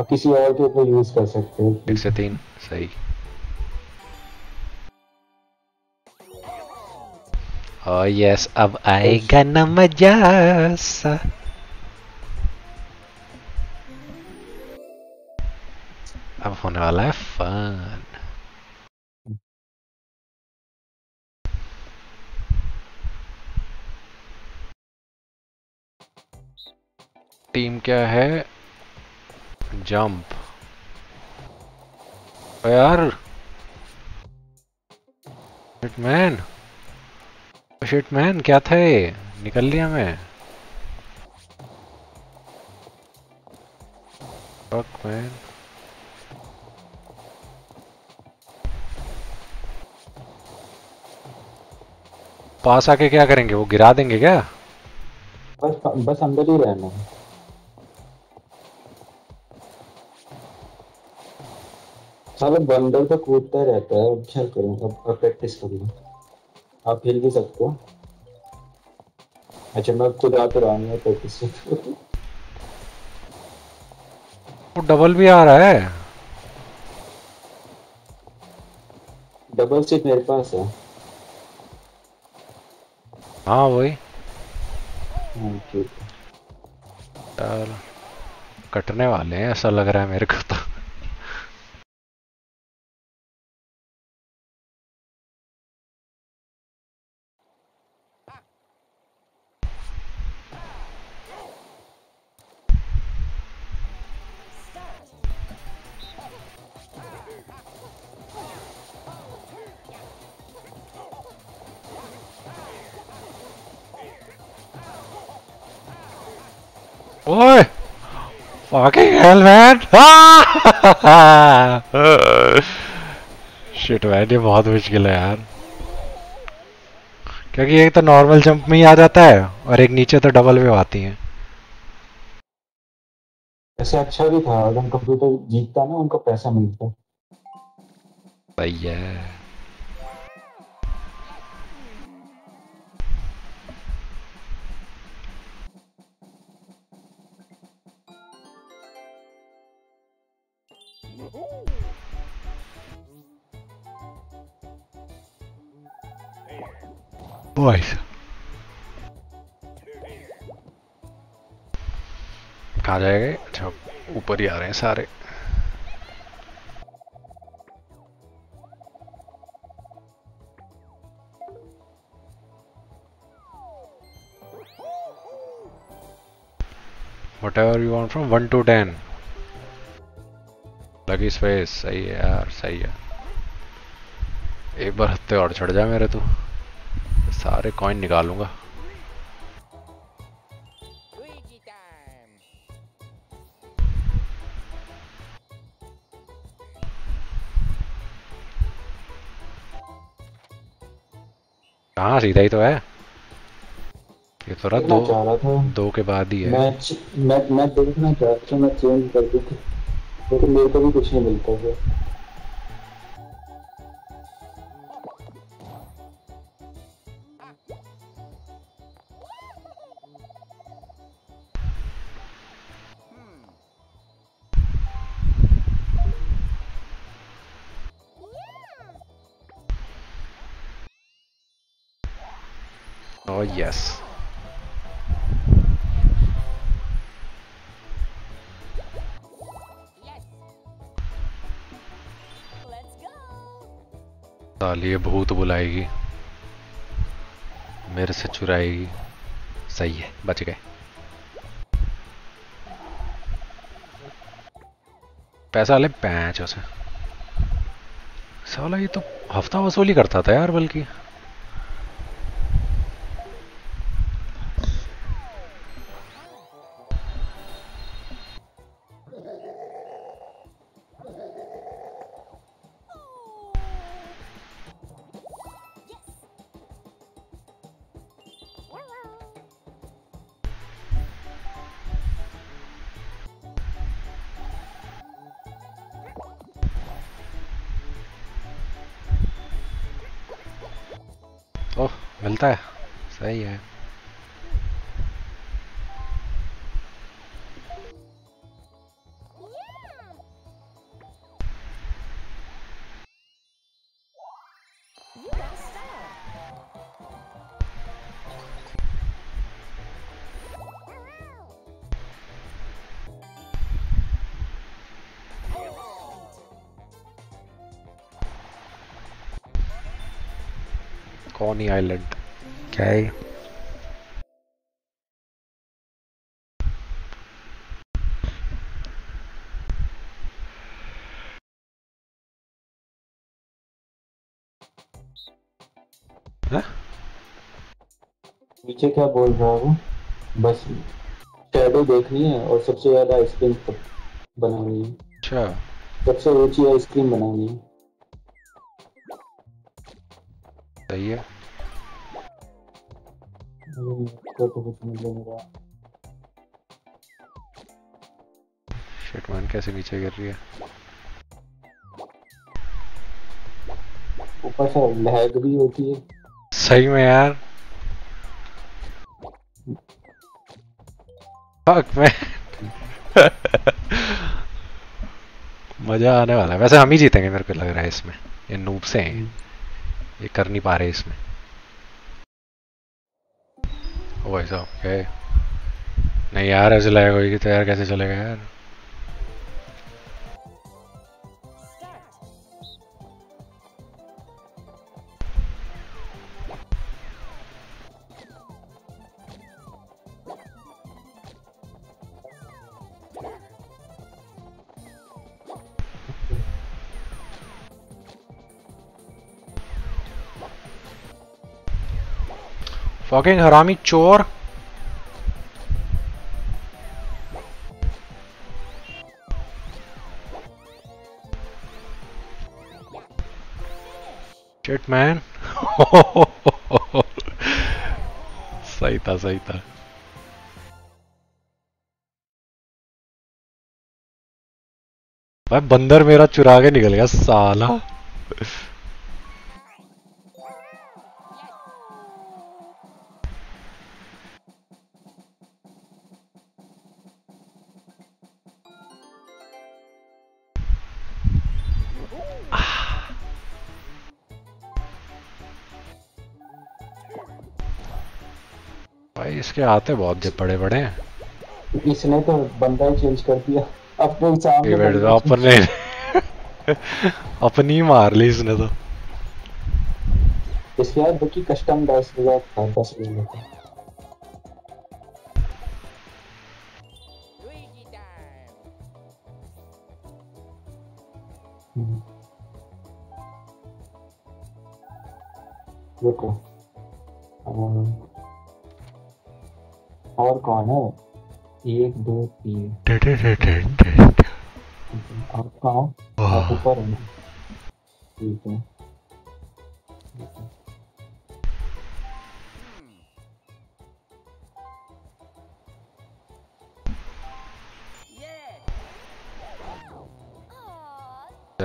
आप किसी और के ऊपर यूज़ कर सकते हो। एक से तीन सही। ओ यस अब आएगा न मज़ा सा। अब होने वाला है फन टीम क्या है? जंप यार शिटमैन शिटमैन क्या था ये? निकल लिया मैं। फक मैन पास आके क्या करेंगे? वो गिरा देंगे क्या? बस बस अंदर ही रहना साला बंदर तो कूदता रहता है अब क्या करूँ? अब अब प्रैक्टिस करूँगा। आप हिल भी सकते हो। अच्छा मैं खुद आते रहा हूँ प्रैक्टिस वो डबल भी आ रहा है। डबल सीट मेरे पास है। हाँ वही। हाँ कटने वाले हैं ऐसा लग रहा है मेरे को तो। Man शिट मैन ये बहुत मुश्किल है यार। क्योंकि एक तो नॉर्मल जंप में ही आ जाता है और एक नीचे तो डबल वेव आती है। ऐसे अच्छा भी था अगर कंप्यूटर जीतता ना उनको पैसा मिलता। सही है। बॉयज़ कहाँ जाएगा अच्छा ऊपर ही आ रहे हैं सारे। Whatever you want from 1 to 10 लगी स्पेस सही है यार, सही है। एक बार हफ़्ते और चढ़ जा मेरे तो। सारे कॉइन निकालूँगा। हाँ सीधा ही तो है? ये तो रहा दो दो के बाद ही है। मैच मैं मैं देखना चाह रहा था मैं चेंज कर दूँ। लेकिन मेरे को भी कुछ नहीं मिलता फिर यस Yes. ये भूत बुलाएगी, मेरे से चुराएगी। सही है, बच गए। पैसा ले, पैंच उसे। साला ये तो हफ़्ता वसूली करता था यार बल्कि। कौनी आइलैंड क्या है? हाँ? क्या बोल रहा हूँ? बस शैडो देखनी है और सबसे ज़्यादा आइसक्रीम बनानी है। अच्छा। सबसे ऊँची आइसक्रीम बनानी है। तो शिट मैन कैसे नीचे गिर रही है? ऊपर से लैग भी होती है। सही में यार। फक मैं मज़ा आने वाला है। वैसे हम ही जीतेंगे मेरे को लग रहा है इसमें। ये नूब से हैं। ये कर नहीं पा रहे इसमें। साहब क्या है नहीं यार, ऐसे लैग होगी तो यार कैसे चलेगा यार. फकिंग हरामी चोर मैन सही था सही था भाई बंदर मेरा चुरा के निकल गया साला। इसके आते बहुत जब बड़े बड़े हैं। इसने तो बंदा ही चेंज कर दिया। अपने सामने तो अपने अपनी मार ली इसने तो। इसके यार बुकी कस्टम दस हज़ार था दस ले लेते Luigi और कौन है? एक दो तीन। आप कहाँ ऊपर हो। ठीक है।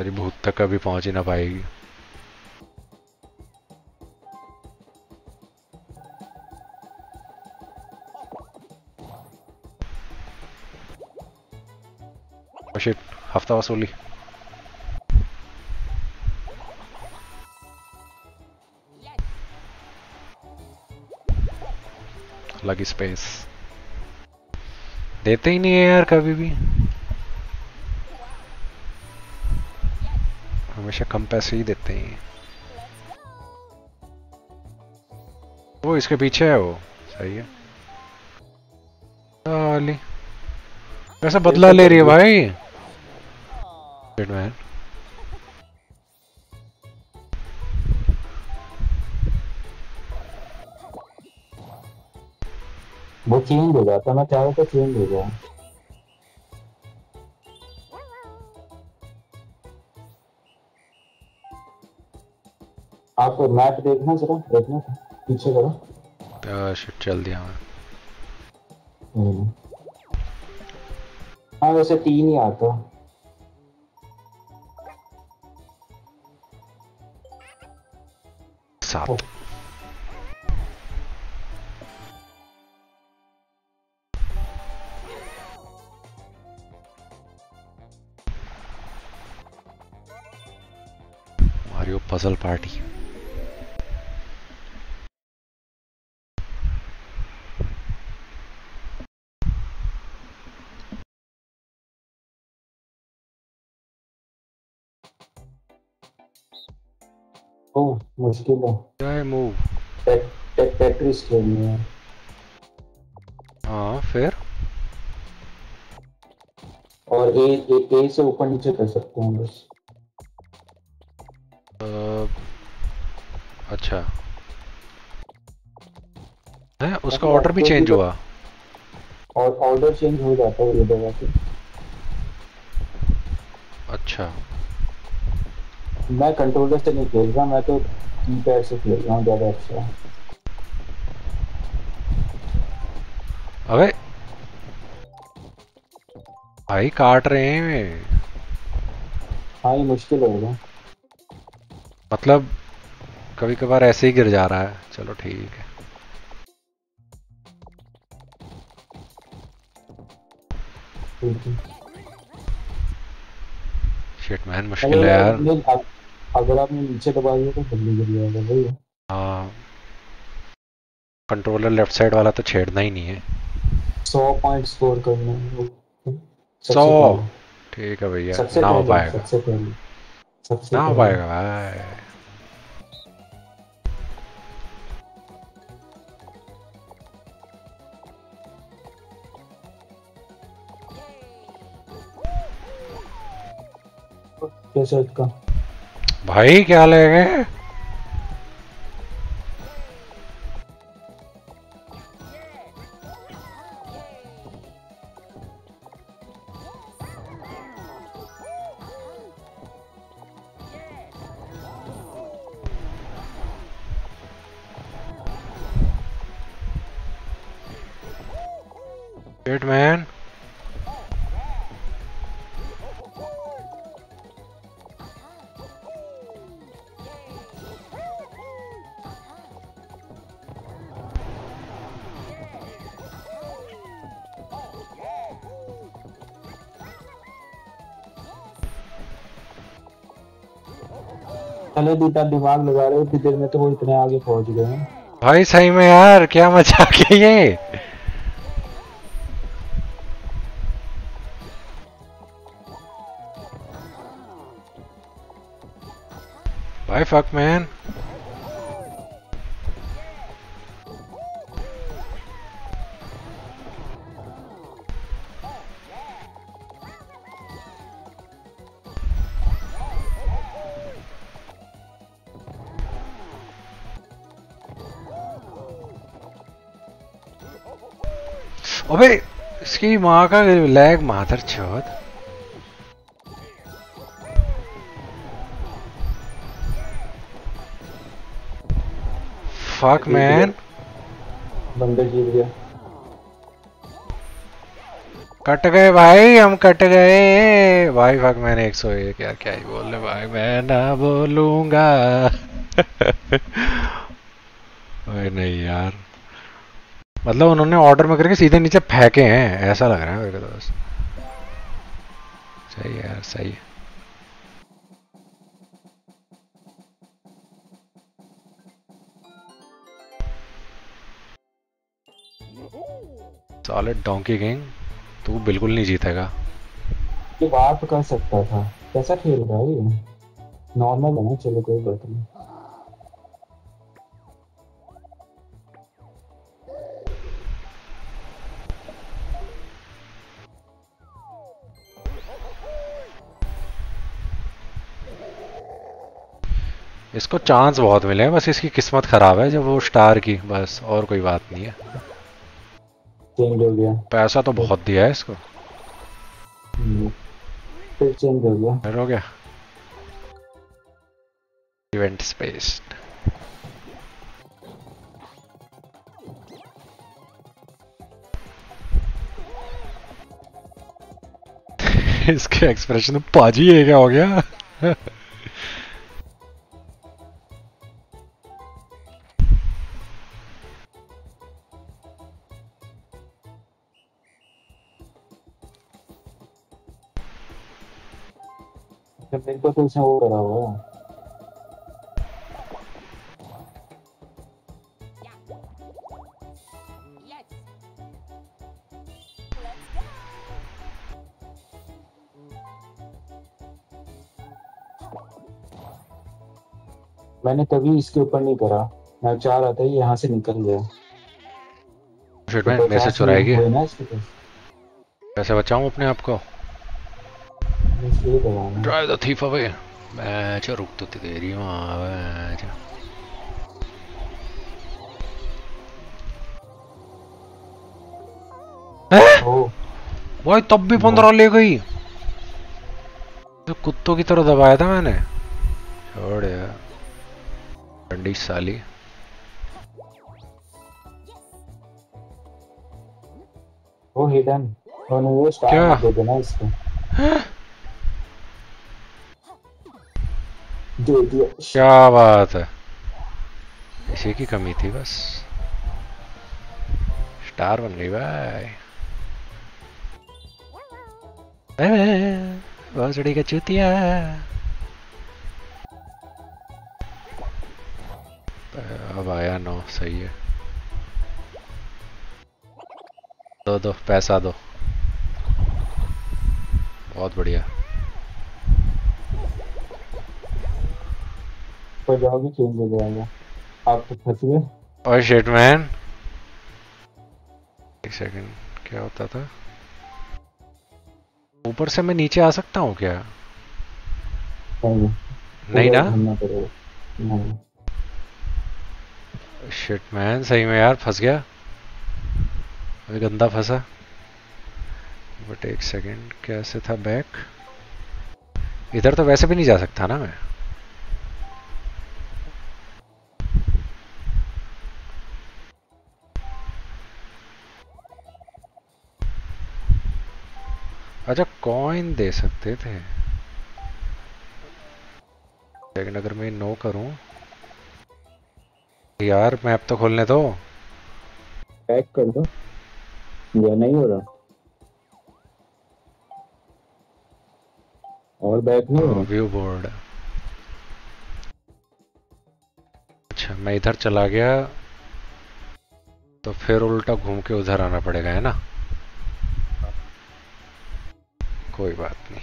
भूत तक अभी पहुँच ही ना पाएगी। हफ़्ता वसूली. लगी स्पेस देते ही नहीं है यार कभी भी हमेशा कम पैसे ही देते हैं. वो इसके पीछे है वो सही है कैसा बदला ले रही है भाई Shit, man. वो चेंज हो जाता मैं चाहूँ तो चेंज हो जाए आप मैप देखना जरा देखना पीछे करो शिट चल दिया मैं हम्म। हाँ वैसे तीन ही आता सात मारियो पजल पार्टी मुश्किल है क्या मूव टेट टेट टेट्रिस खेलनी है हाँ फिर? और ए ए, ए से ऊपर नीचे कर सकते हैं बस। अच्छा। है उसका ऑर्डर भी चेंज हुआ। और ऑर्डर चेंज हो जाता है ये दवा से। अच्छा। मैं कंट्रोलर से नहीं खेल रहा मैं तो कीपैड से खेल रहा हूँ ज़्यादा अच्छा है अबे। भाई काट रहे हैं हाँ ये मुश्किल होगा मतलब कभी कभार ऐसे ही गिर जा रहा है। चलो ठीक है। शिट मैन मुश्किल है यार। अगर आपने नीचे दबा दिया तो जल्दी गिर जाएगा वही है। हाँ। कंट्रोलर लेफ़्ट साइड वाला तो छेड़ना ही नहीं है। सौ पॉइंट स्कोर करने हैं सबसे सौ। ठीक है भैया ना हो पाएगा। सबसे पहले। सबसे ना हो पाएगा भाई। कैसे इसका भाई क्या ले भी इतना दिमाग लगा रहे हो देर में तो वो इतने आगे पहुँच गए हैं। भाई, सही में यार, क्या मज़ाक है ये? भाई फक मैन माँ का लैग मादर चौथ फक मैन बंदर जीत गया। कट गए भाई हम कट गए। भाई फक मैंने 101 यार क्या ही बोल रहे भाई मैं ना बोलूँगा भाई नहीं यार मतलब उन्होंने ऑर्डर में करके सीधे नीचे फेंके हैं, ऐसा लग रहा है मेरे को तो बस। सही है यार, सही है। सॉलिड डोंकी किंग तू बिल्कुल नहीं जीतेगा। ये बात कर सकता था। कैसा खेल रहा है ये? नॉर्मल है ना? चलो कोई बात नहीं। इसको चांस बहुत मिले हैं बस इसकी किस्मत खराब है जब वो स्टार की बस और कोई बात नहीं है। चेंज हो गया। पैसा तो बहुत दिया है इसको। हम्म, फिर चेंज हो गया। फिर हो गया। इवेंट स्पेस इसके एक्सप्रेशन पाजी है क्या हो गया? मेरे को तो वो करा हुआ मैंने तभी इसके ऊपर नहीं करा। मैं चाह रहा था यहाँ से निकल गया शिट में मैसेज चुराएगी। इसके पास। कैसे बचाऊं अपने आप को? ड्राइव द थीफ अवे मैं रुक तो तेरी माँ मैं ओ भाई तब भी पंद्रह ले गई तो कुत्तों की तरह दबाया था मैंने छोड़ यार ठंडी साली वो हिडन वो? स्टार दे देना इसको दे दिया। क्या बात है। इसी की कमी थी बस। स्टार बन गई भाई। बसड़ी का चूतिया। अब आया नौ, सही है। दो दो, पैसा दो। बहुत बढ़िया। पर जाओगे चेंज हो जाएगा। आप तो फंस गए। और शिट मैन एक सेकंड क्या होता था? ऊपर से मैं नीचे आ सकता हूँ क्या? नहीं। नहीं ना? शिट मैन सही में यार फंस गया। अभी गंदा फंसा। बट एक सेकंड कैसे था बैक इधर तो वैसे भी नहीं जा सकता ना मैं। अच्छा कॉइन दे सकते थे। लेकिन अगर मैं नो करूँ यार मैप तो खोलने दो। बैक कर दो। या नहीं हो रहा। और बैक नहीं हो व्यू बोर्ड अच्छा मैं इधर चला गया तो फिर उल्टा घूम के उधर आना पड़ेगा है ना? कोई बात नहीं।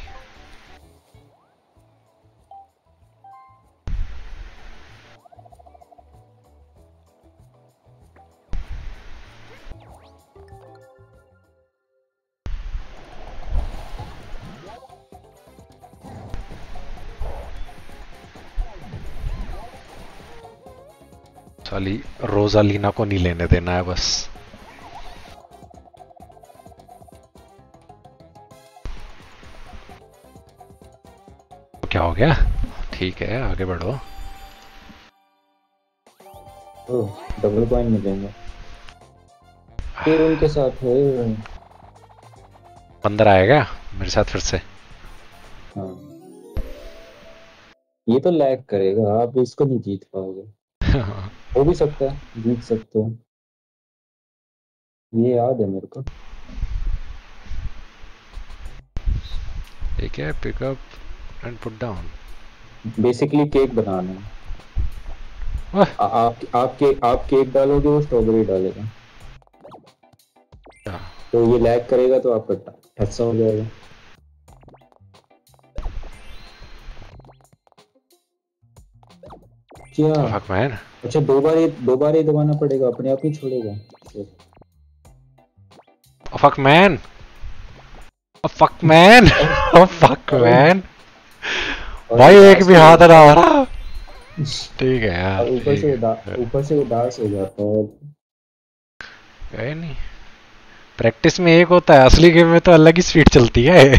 साली रोजालीना को नहीं लेने देना है बस। गया? ठीक है आगे बढ़ो। डबल कॉइन मिलेंगे। फिर उनके साथ है। अंदर आएगा मेरे साथ फिर से? हाँ। ये तो लैग करेगा आप इसको नहीं जीत पाओगे। हो भी सकता है जीत सकते हो। ये याद है मेरे को। क्या है pick up and put down basically cake बनाना है आप आप के आप केक डालोगे वो स्ट्रॉबेरी डालेगा। क्या? तो ये लैग करेगा तो आपका ठस्सा हो जाएगा। क्या? फक मैन अच्छा दो बार ये दो बार ये दबाना पड़ेगा अपने आप ही छोड़ेगा। Fuck man fuck man fuck man भाई एक भी हाथ ना आ रहा है। ठीक है यार ऊपर से ऊपर से उदास हो जाता है। है नहीं। प्रैक्टिस में एक होता है असली गेम में तो अलग ही स्पीड चलती है।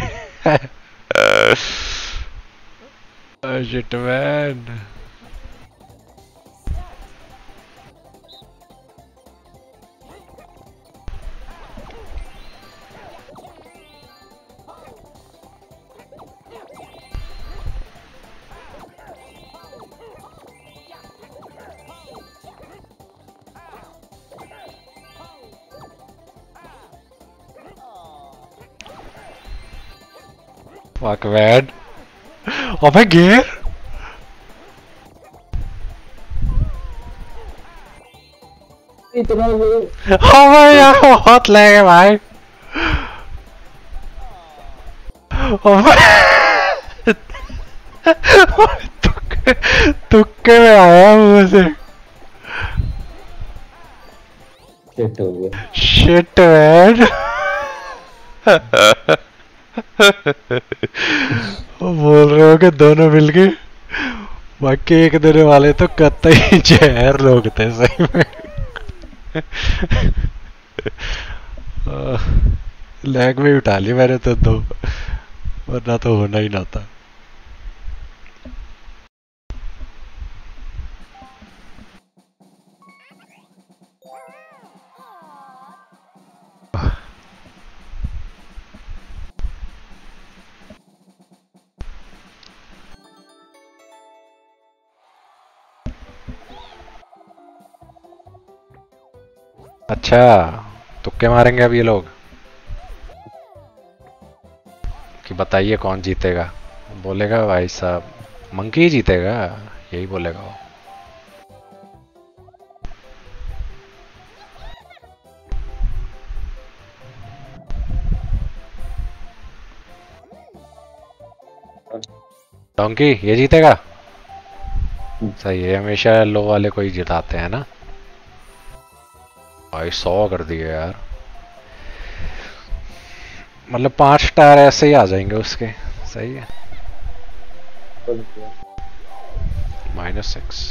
Shit man फक मैन अबे गियर इतना वो अबे यार बहुत लगे भाई अबे तुक्के तुक्के में आया मुझे हिट हो गया शिट मैन वो बोल रहे हो कि दोनों मिलके? बाकी एक देने वाले तो कतई जहर लोग थे सही में। लैग में उठा ली मैंने तो दो, वरना तो होना ही ना था। अच्छा तुक्के मारेंगे अब ये लोग। कि बताइए कौन जीतेगा। बोलेगा भाई साहब मंकी जीतेगा यही बोलेगा वो। डोंकी ये जीतेगा? सही है हमेशा लो वाले को ही जिताते हैं ना। भाई सौ कर दिए यार। मतलब पाँच टायर ऐसे ही आ जाएँगे उसके। सही है। माइनस सिक्स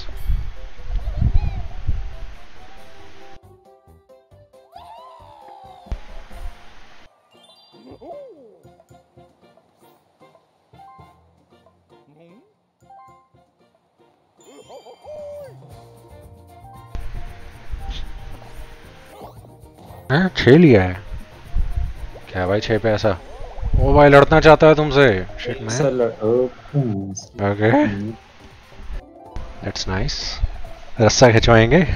हैं छह लिया है। क्या भाई छह पे ऐसा ओ भाई लड़ना चाहता है तुमसे। Shit man okay that's nice रस्सा खिंचवाएँगे?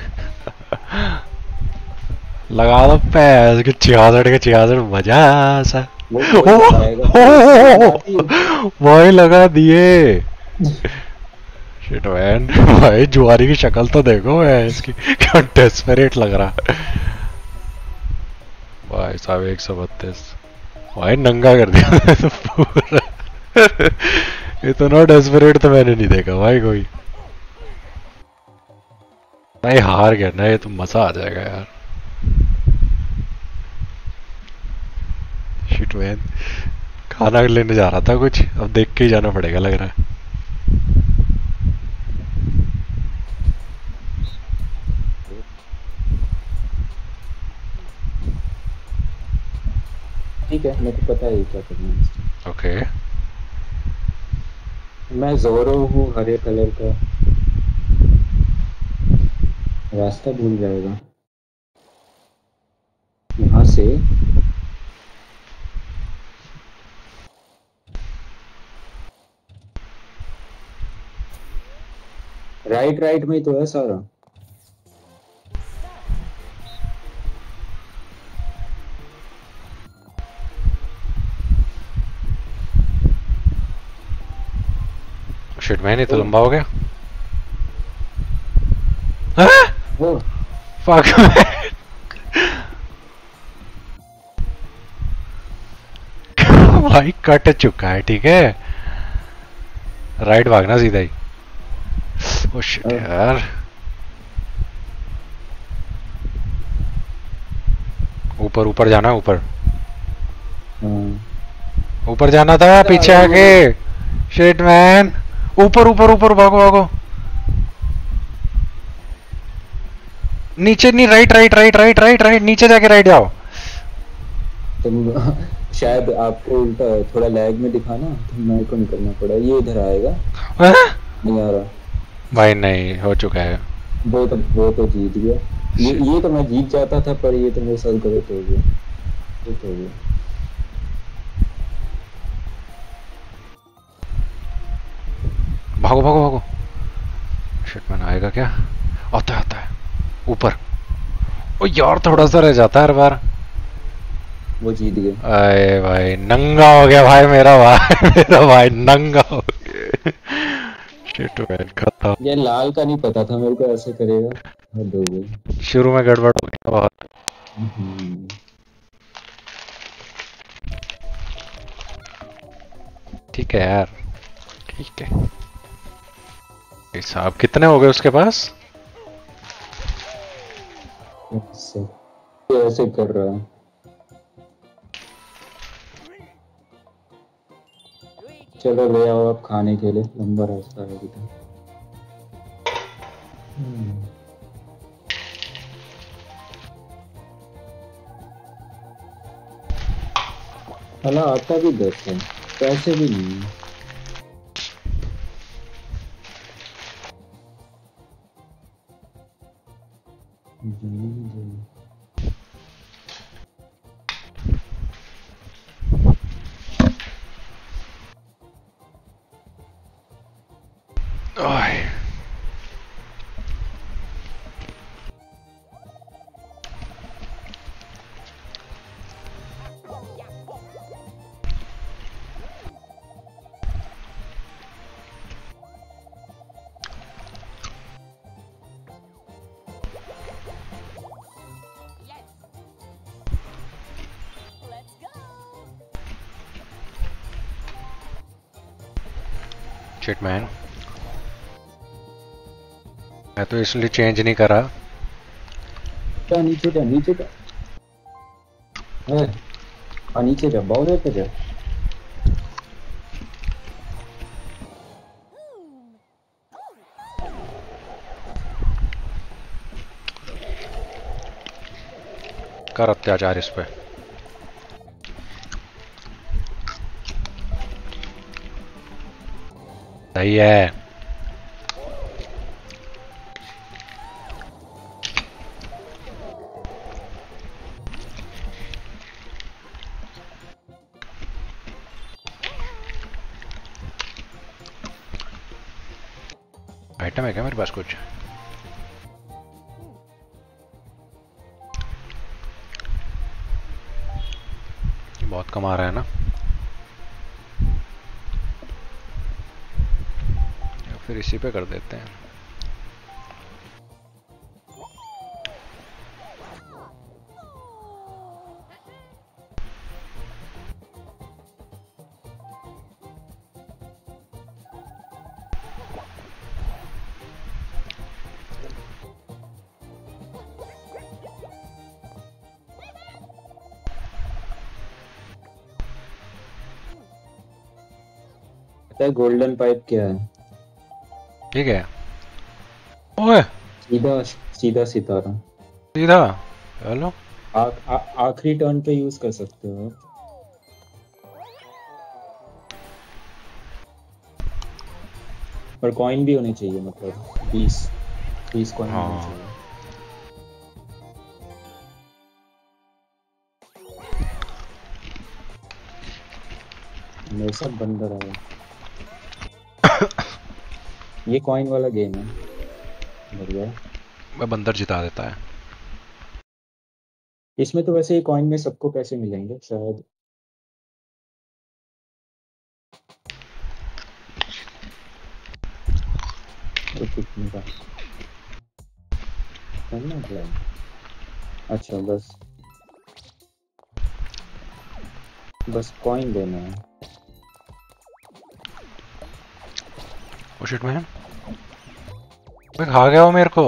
लगा दो पैर के छियासठ के छियासठ मज़ा सा भाई लगा दिए। शिट मैन भाई जुआरी की शक्ल तो देखो है इसकी। क्या डेस्परेट लग रहा? भाई साहब एक सौ बत्तीस। भाई, नंगा कर दिया तो पूरा। इतना डेस्परेट तो मैंने नहीं देखा भाई कोई। नहीं हार गया ना, ये तो मज़ा आ जाएगा यार। शिट मैन खाना लेने जा रहा था कुछ, अब देख के ही जाना पड़ेगा लग रहा है। ठीक है मेरे को पता है क्या करना है ओके मैं जोरो हूँ हरे कलर का। रास्ता भूल जाएगा। यहाँ से राइट राइट में ही तो है सारा। शिट मैन ये तो लंबा हो गया हाँ? Fuck भाई कट चुका है ठीक है? राइट भागना सीधा ही। ओ शिट हाँ। यार। ऊपर ऊपर जाना ऊपर। हाँ ऊपर जाना था पीछे आके। शिट मैन ऊपर ऊपर ऊपर भागो भागो। नीचे नहीं right right right right right right नीचे जाके राइट जाओ। तुम शायद आपको उल्टा थोड़ा लैग में दिखाना तो मेरे को निकलना पड़ा। ये इधर आएगा। हाँ? नहीं आ रहा। भाई नहीं हो चुका है। वो तो वो तो जीत गया। ये ये तो मैं जीत जाता था पर ये तो मेरे साथ गलत हो गया। गलत हो गया। भागो भागो भागो। शिट मैन आएगा क्या? आता है आता है। ऊपर। ओ यार थोड़ा सा रह जाता है हर बार। वो जीत गए। अरे भाई नंगा हो गया भाई मेरा भाई। मेरा भाई नंगा हो गया। शिट मैन खत्म। ये लाल का नहीं पता था मेरे को ऐसे करेगा। शुरू में गड़बड़ हो गया बहुत। हम्म, ठीक है यार। ठीक है। साहब कितने हो गए उसके पास? ऐसे ऐसे कर रहा है। चलो ले आओ आप खाने के लिए लंबा रास्ता है अभी तक हम्म, आता भी दस है पैसे भी नहीं है जल्दी शिट मैन मैं तो इसलिए चेंज नहीं करा। जा नीचे जा नीचे जा है नीचे जा बाउल पे जा कर अत्याचार इस पे। सही है। आइटम है क्या मेरे पास कुछ? बहुत कम आ रहा है ना? फिर इसी पे कर देते हैं। गोल्डन पाइप क्या है? ठीक है। ओए। सीधा सीधा सितारा। सीधा। हेलो। आखिरी टर्न पे यूज़ कर सकते हो आप। पर कॉइन भी होने चाहिए मतलब बीस बीस कॉइन होने हाँ। चाहिए। मेरे साथ बंदर आया। ये कॉइन वाला गेम है। बढ़िया मैं बंदर जिता देता है। इसमें तो वैसे ही कॉइन में सबको पैसे मिलेंगे शायद। है? अच्छा बस। बस कॉइन देना है। ओ शिट मैन मैं खा गया हो मेरे को।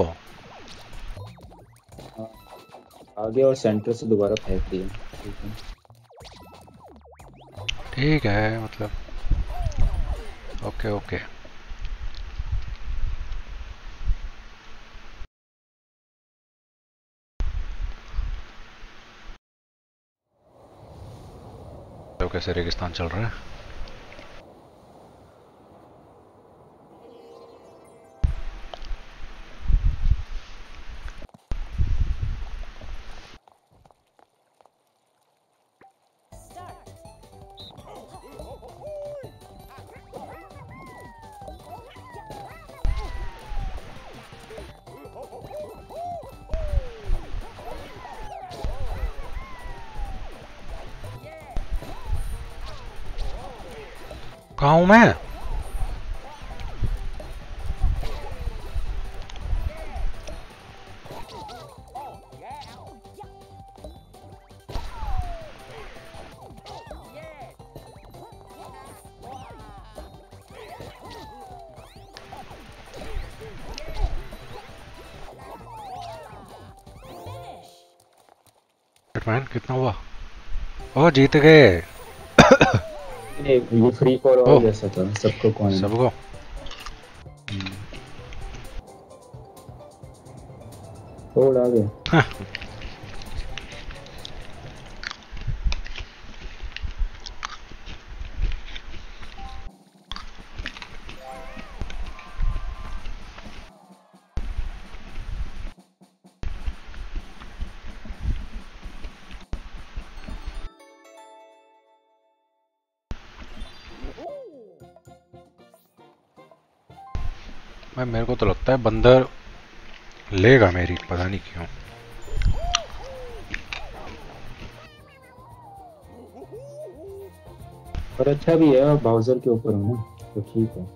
आगे और सेंटर से दोबारा फेंक दिया। ठीक है ठीक है मतलब। ओके ओके तो कैसे रेगिस्तान चल रहा है। जीत गए। ये फ्री फॉर। ऑल जैसा था सबको कॉइन सबको। लगता है बंदर लेगा मेरी पता नहीं क्यों। पर अच्छा भी है बाउजर के ऊपर हूँ ना तो ठीक है।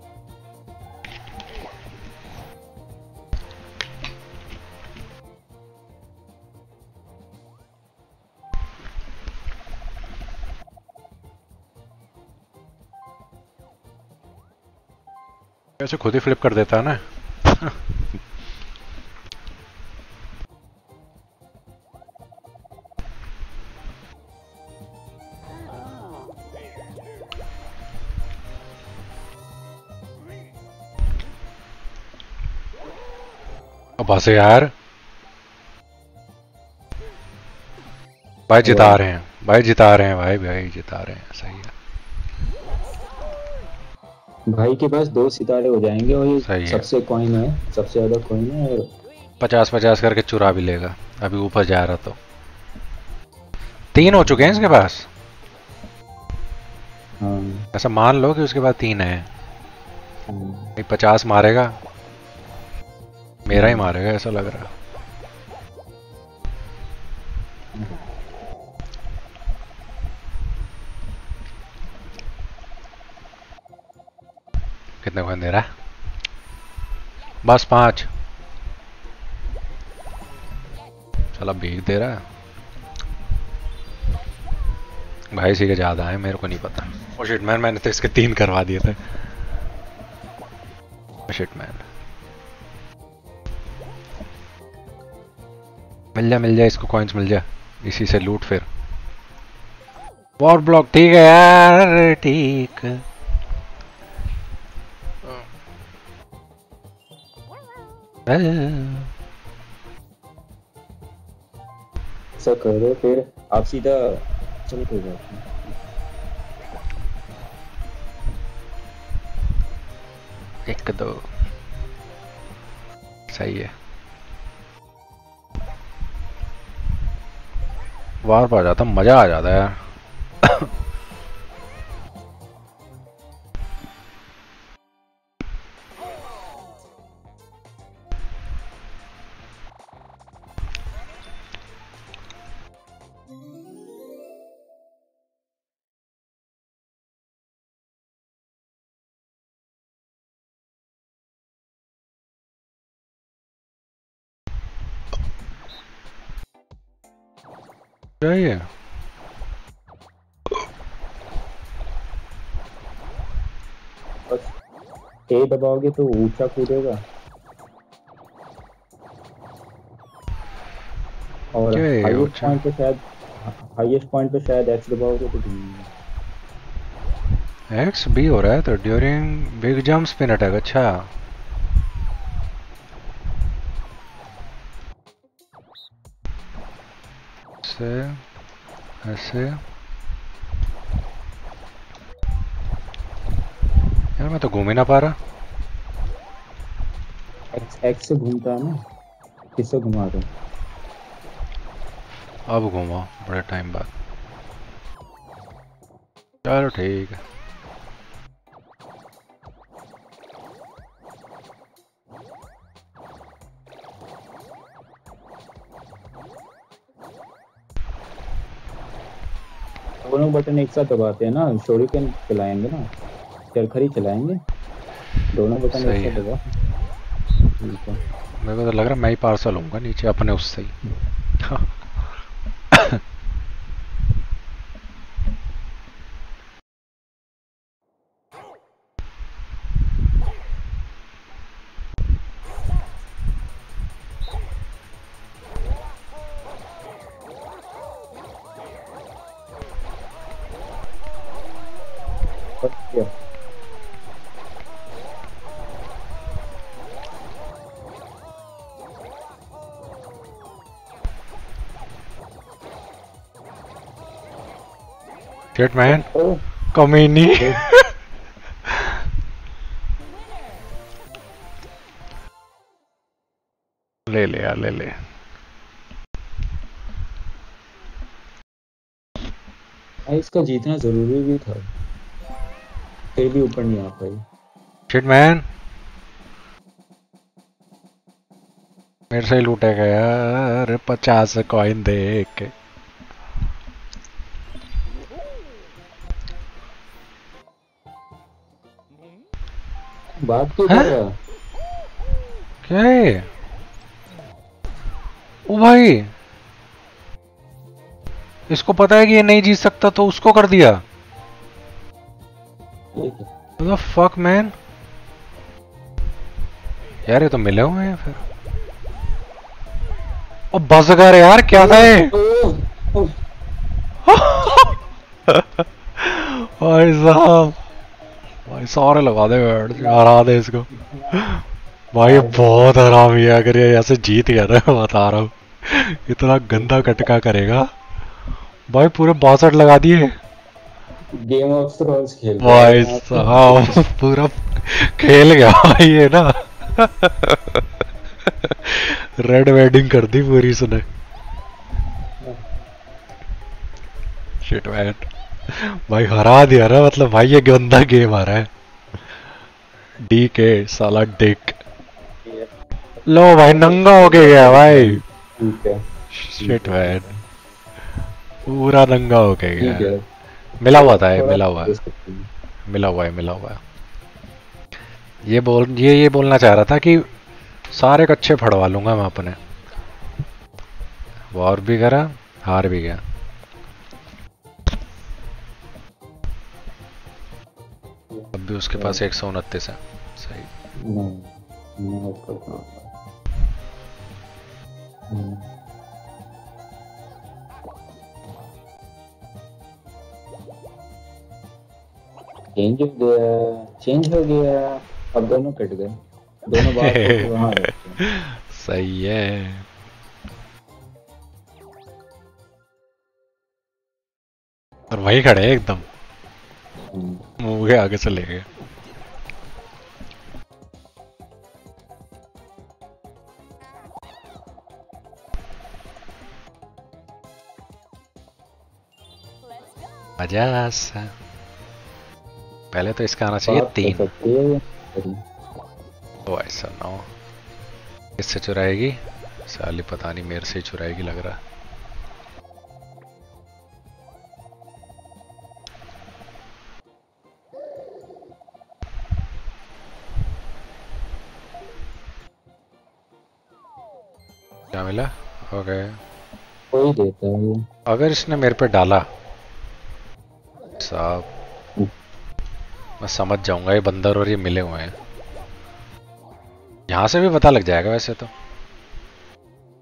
कैसे खुद ही फ्लिप कर देता है ना। यार। भाई जिता रहे हैं। भाई जिता रहे हैं भाई भाई जिता रहे हैं। सही है। भाई के पास दो सितारे हो जाएँगे और ये। सबसे कॉइन है सबसे ज़्यादा कॉइन है और पचास पचास करके चुरा भी लेगा। अभी ऊपर जा रहा तो। तीन हो चुके हैं इसके पास? हाँ। ऐसा मान लो कि उसके पास तीन है। हाँ। एक पचास मारेगा। मेरा ही मारेगा, ऐसा लग रहा कितने कॉइन दे रहा है बस पाँच। चला भीख दे रहा है। भाई सी के ज़्यादा है, मेरे को नहीं पता। ओ शिट मैन मैंने तो इसके तीन करवा दिए थे। शिट मैन मिल जाए मिल जाए इसको कॉइन्स मिल जाए इसी से लूट फिर। वॉर ब्लॉक ठीक है यार ठीक। हाँ। ऐसा करो फिर आप सीधा चल कोई बात एक दो। सही है। वार पा जाता मज़ा आ जाता है। है ये बस ए दबाओगे तो ऊँचा कूदेगा। और हाईएस्ट पॉइंट पे शायद हाईएस्ट पॉइंट पे शायद एक्स दबाओगे तो एक्स बी हो रहा है तो during big jump spin attack अच्छा। से ऐसे यार मैं तो घूम ही ना पा रहा। एक्स एक्स से घूमता है ना? किससे घुमा दो अब घूमा बड़े टाइम बाद। चलो ठीक है। दोनों बटन एक साथ दबाते हैं ना शोरिकन चलाएँगे ना चरखरी चलाएँगे दोनों बटन एक साथ दबा। मेरे को तो लग रहा है मैं ही पार्सल होऊँगा नीचे अपने उससे ही। हाँ। Shit man, ओ कमीनी ले ले यार ले ले इसका जीतना ज़रूरी भी था। फिर भी ऊपर नहीं आ पाई। शिट मैन मेरे से लूटे गया यार पचास कॉइन दे बात तो हैं? कर रहा क्या है? ओ भाई। इसको पता है कि ये नहीं जीत सकता तो उसको कर दिया। fuck man? यार ये तो मिले हुए हैं फिर। ओ बस कर यार क्या था ये? भाई साहब। भाई सारे लगा दे हरा दे इसको। भाई बहुत हरामी है अगर ये ऐसे जीत गया ना मैं बता रहा हूँ। इतना गंदा कटका करेगा। भाई पूरे बासठ लगा दिए। गेम ऑफ़ थ्रोन्स खेल भाई साहब पूरा खेल गया भाई ये ना। रेड वेडिंग कर दी पूरी इसने। शिट मैन भाई हरा दिया ना मतलब भाई ये गंदा गेम आ रहा है। डी के साला डिक लो भाई नंगा हो गया भाई। ठीक है। शिट मैन पूरा नंगा हो गया। है। मिला हुआ था ये मिला हुआ। मिला हुआ है मिला हुआ है। ये बोल ये ये बोलना चाह रहा था कि सारे कच्चे फड़वा लूँगा मैं अपने। वॉर भी करा हार भी गया। अब भी उसके पास एक सौ उनतीस है। सही। चेंज हो गया चेंज हो गया। अब दोनों कट गए। दोनों बात हैं सही है। और वही खड़े एकदम। के आगे गए। Let's go. पहले तो इसका आना चाहिए तीन। ओ ऐसा ना किससे चुराएगी? साली पता नहीं मेरे से ही चुराएगी लग रहा। अगर इसने मेरे पे डाला साहब मैं समझ जाऊँगा ये बंदर और ये मिले हुए हैं। यहाँ से भी पता लग जाएगा वैसे तो।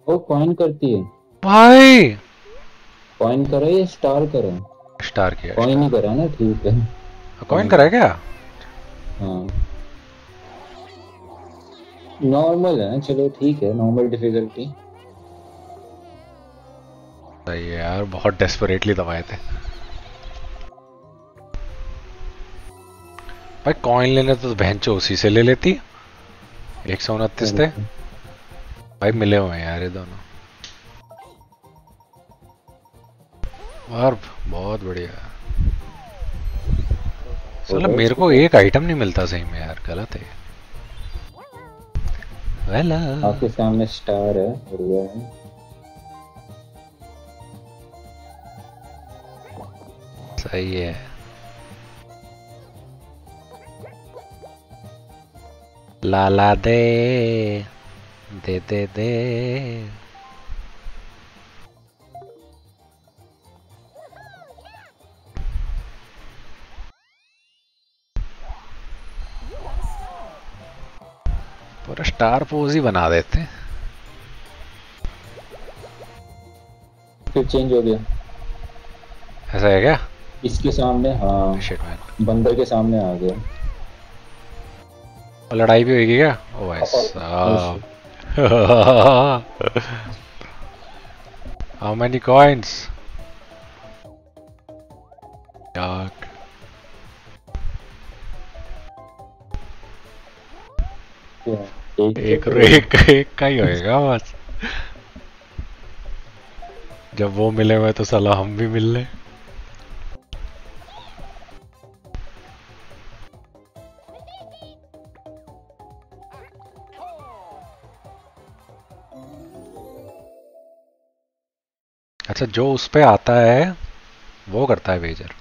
वो कॉइन करती है। भाई! कॉइन करा या स्टार करा? स्टार किया कॉइन ही करा ना ठीक है। कॉइन करा है क्या? हाँ। नॉर्मल है चलो ठीक है नॉर्मल डिफिकल्टी सही है यार बहुत डेस्परेटली दबाए थे। भाई कॉइन लेने तो बहन चो उसी से ले लेती एक सौ उनतीस थे। भाई मिले हुए हैं यार ये दोनों। और बहुत बढ़िया। चलो मेरे को एक आइटम नहीं मिलता सही में यार गलत है। वेला आपके सामने स्टार है बढ़िया है। सही है। लाला दे दे दे दे। पूरा स्टार पोज ही बना देते। फिर चेंज हो गया। ऐसा है क्या? इसके सामने हाँ। बंदर के सामने आ गया लड़ाई भी होगी क्या? ओ भाई साहब। How many coins? Dark. एक एक एक एक का ही होएगा बस। जब वो मिले हुए तो साला हम भी मिल ले। अच्छा जो उस पे आता है वो करता है वेजर।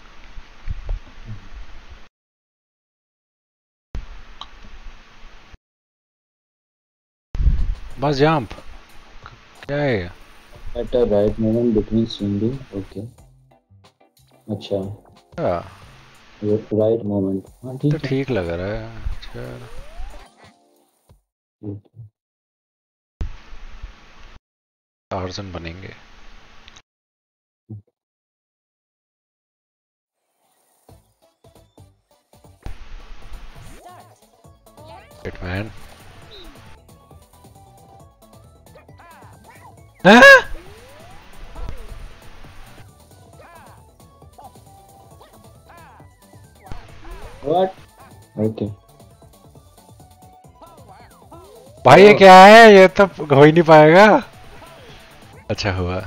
बस जंप। क्या है at a right moment between swinging okay अच्छा? राइट मोमेंट हाँ ठीक तो ठीक लग रहा है। अच्छा। टार्जन बनेंगे। हिटमैन हाँ? What? Okay. भाई ये क्या है ये तो हो ही नहीं पाएगा अच्छा हुआ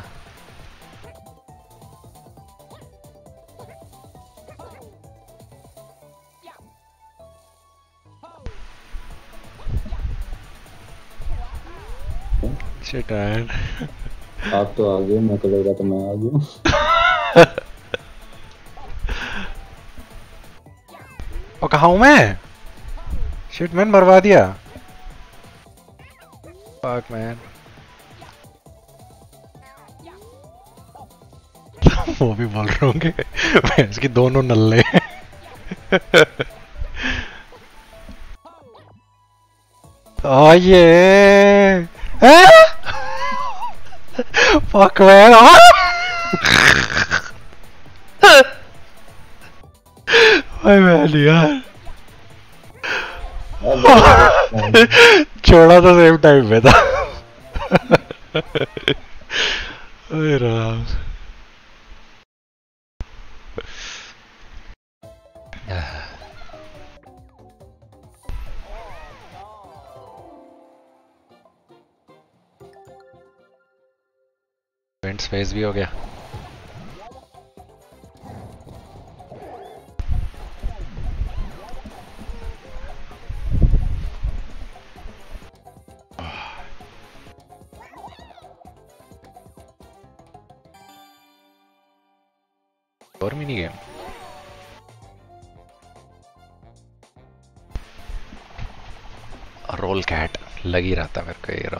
Man. आप तो आ गए मेरे को लग रहा था मैं आ गया। और कहा हूँ मैं? शिट मैन मरवा दिया। फक मैन वो भी बोल रहे होंगे भैंस की दोनों नल्ले। आ ये Fuck man. My man यार छोड़ा तो सेम टाइम पे था इवेंट भी हो गया। और मिनी गेम रोल कैट लग ही रहता मेरे को ये।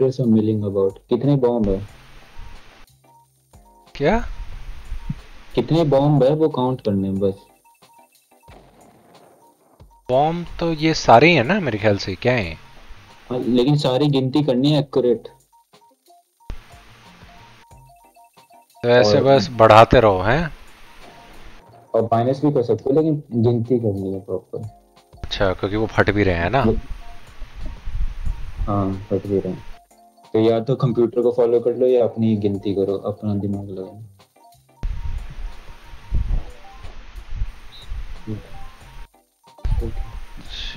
कैरेक्टर्स आर मिलिंग अबाउट कितने बॉम्ब है? क्या? कितने बॉम्ब है वो काउंट करने हैं बस? बॉम्ब तो ये सारे ही है ना मेरे ख्याल से क्या है? हाँ, लेकिन सारी गिनती करनी है एक्यूरेट तो ऐसे बस बढ़ाते रहो हैं? और माइनस भी कर सकते हो लेकिन गिनती करनी है प्रॉपर अच्छा क्योंकि वो फट भी रहे हैं ना। हाँ फट भी रहे हैं। तो या तो कंप्यूटर को फॉलो कर लो या अपनी गिनती करो, अपना दिमाग लगाओ।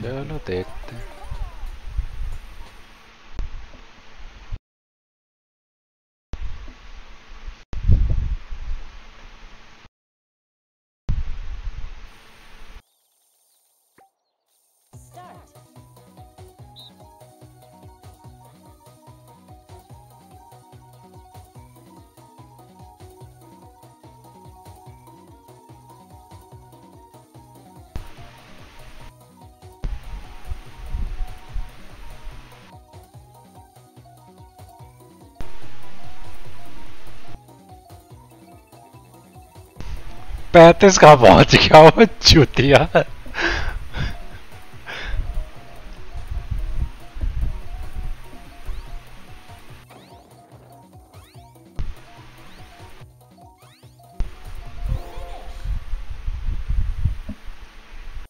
चलो देखते हैं। पैंतीस का पहुँच गया वो चूतिया।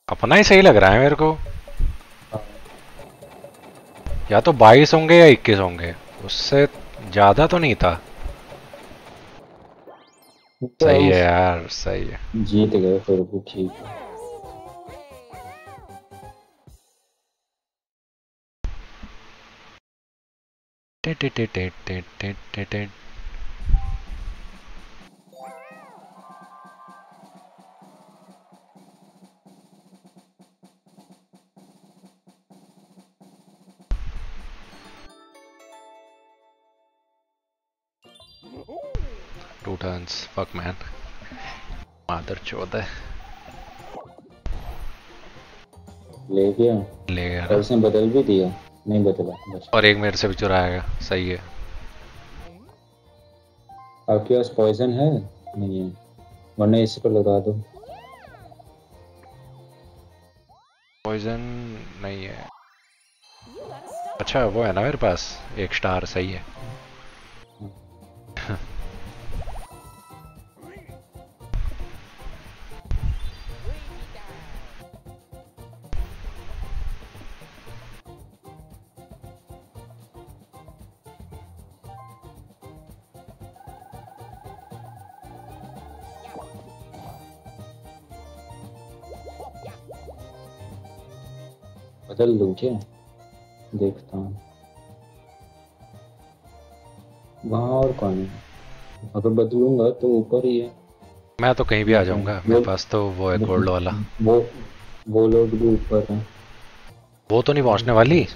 अपना ही सही लग रहा है मेरे को। या तो बाईस होंगे या इक्कीस होंगे, उससे ज़्यादा तो नहीं था। सही है यार सही है जीत गए फिर भी ठीक है टे टे टे टे टे टे चौदह है ले गया। ले गया और उसने बदल भी दिया। नहीं बदला और एक मेरे से भी चुराएगा सही है। आपके पास पॉइजन है? नहीं है। वरना इस पर लगा दो। पॉइजन नहीं है. अच्छा वो है ना मेरे पास। एक स्टार सही है। दूँ क्या देखता हूँ। वहाँ और कौन है? अगर बदलूँगा तो ऊपर ही है। मैं तो कहीं भी आ जाऊँगा मेरे पास तो वो है गोल्ड वाला। वो वो लोग भी ऊपर हैं। वो तो नहीं पहुँचने वाली?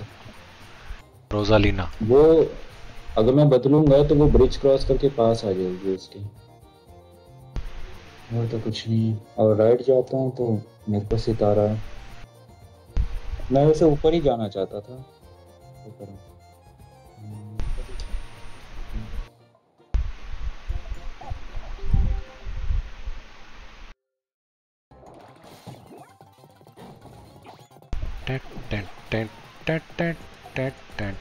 रोजालीना। वो अगर मैं बदलूँगा तो वो ब्रिज क्रॉस करके पास आ जाएगी उसके। और तो कुछ नहीं। है और राइट जाता हूँ तो मेरे को सितारा। है मैं वैसे ऊपर ही जाना चाहता था। ऊपर टेट टेट टेट टेट टेट टेट।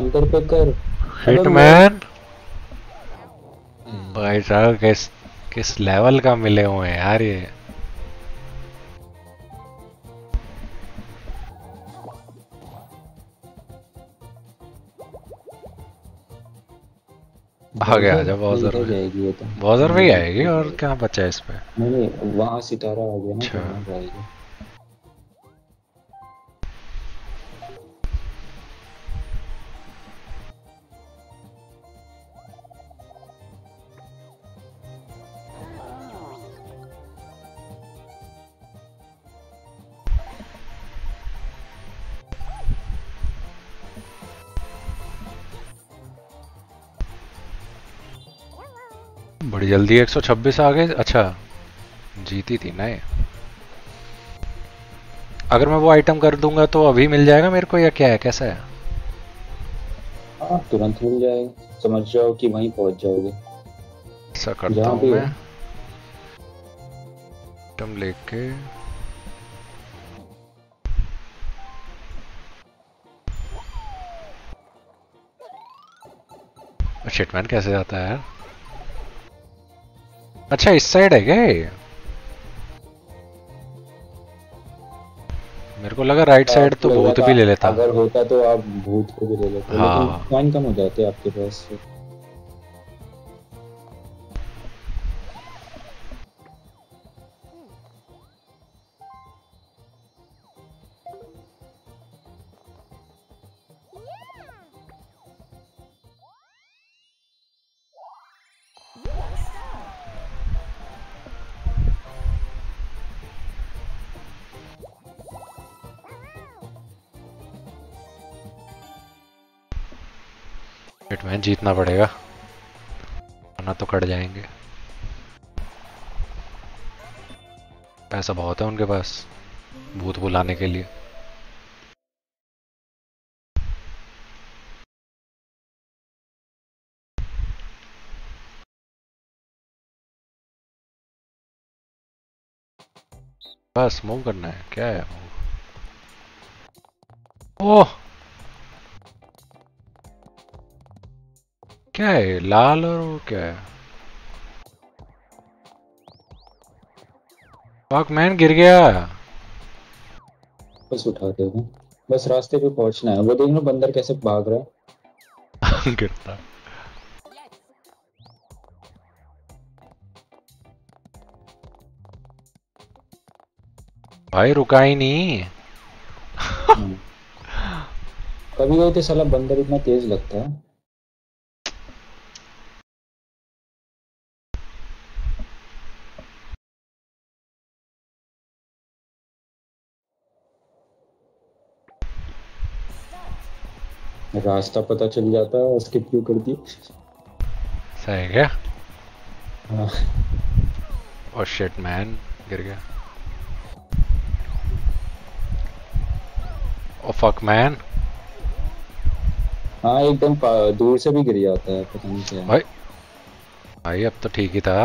बंदर पे कर। हिटमैन भाई साहब किस किस लेवल का मिले हुए हैं यार ये? आ गया आजा बाउजर हो में तो। बाउजर में ही आएगी और क्या बचा है इस पे नहीं नहीं वहाँ सितारा आ गया ना अच्छा। जल्दी 126 आ गए। अच्छा जीती थी ना ये। अगर मैं वो आइटम कर दूँगा तो अभी मिल जाएगा मेरे को या क्या है? कैसा है? हाँ तुरंत मिल जाएगा। समझ जाओ कि वहीं पहुँच जाओगे। ऐसा करता हूँ मैं। आइटम लेके। शिटमैन कैसे जाता है यार? अच्छा इस साइड है क्या मेरे को लगा राइट साइड तो भूत भी ले लेता। अगर होता तो आप भूत को भी ले लेते हाँ। लेकिन कम हो जाते आपके पास। जीतना पड़ेगा। वरना तो कट जाएँगे। पैसा बहुत है उनके पास, भूत बुलाने के लिए। बस मूव करना है। क्या है ओह! क्या है? लाल और वो क्या है? फक मैन गिर गया। बस उठाते हो बस रास्ते पे पहुँचना है। वो देख लो बंदर कैसे भाग रहा है। गिरता। भाई रुका ही नहीं। कभी कभी तो साला बंदर इतना तेज लगता है। रास्ता पता चल जाता है स्किप क्यों कर दी सही क्या और शिट मैन गिर गया। ओ फक मैन हाँ एकदम दूर से भी गिर जाता है पता नहीं क्या। भाई भाई अब तो ठीक ही था।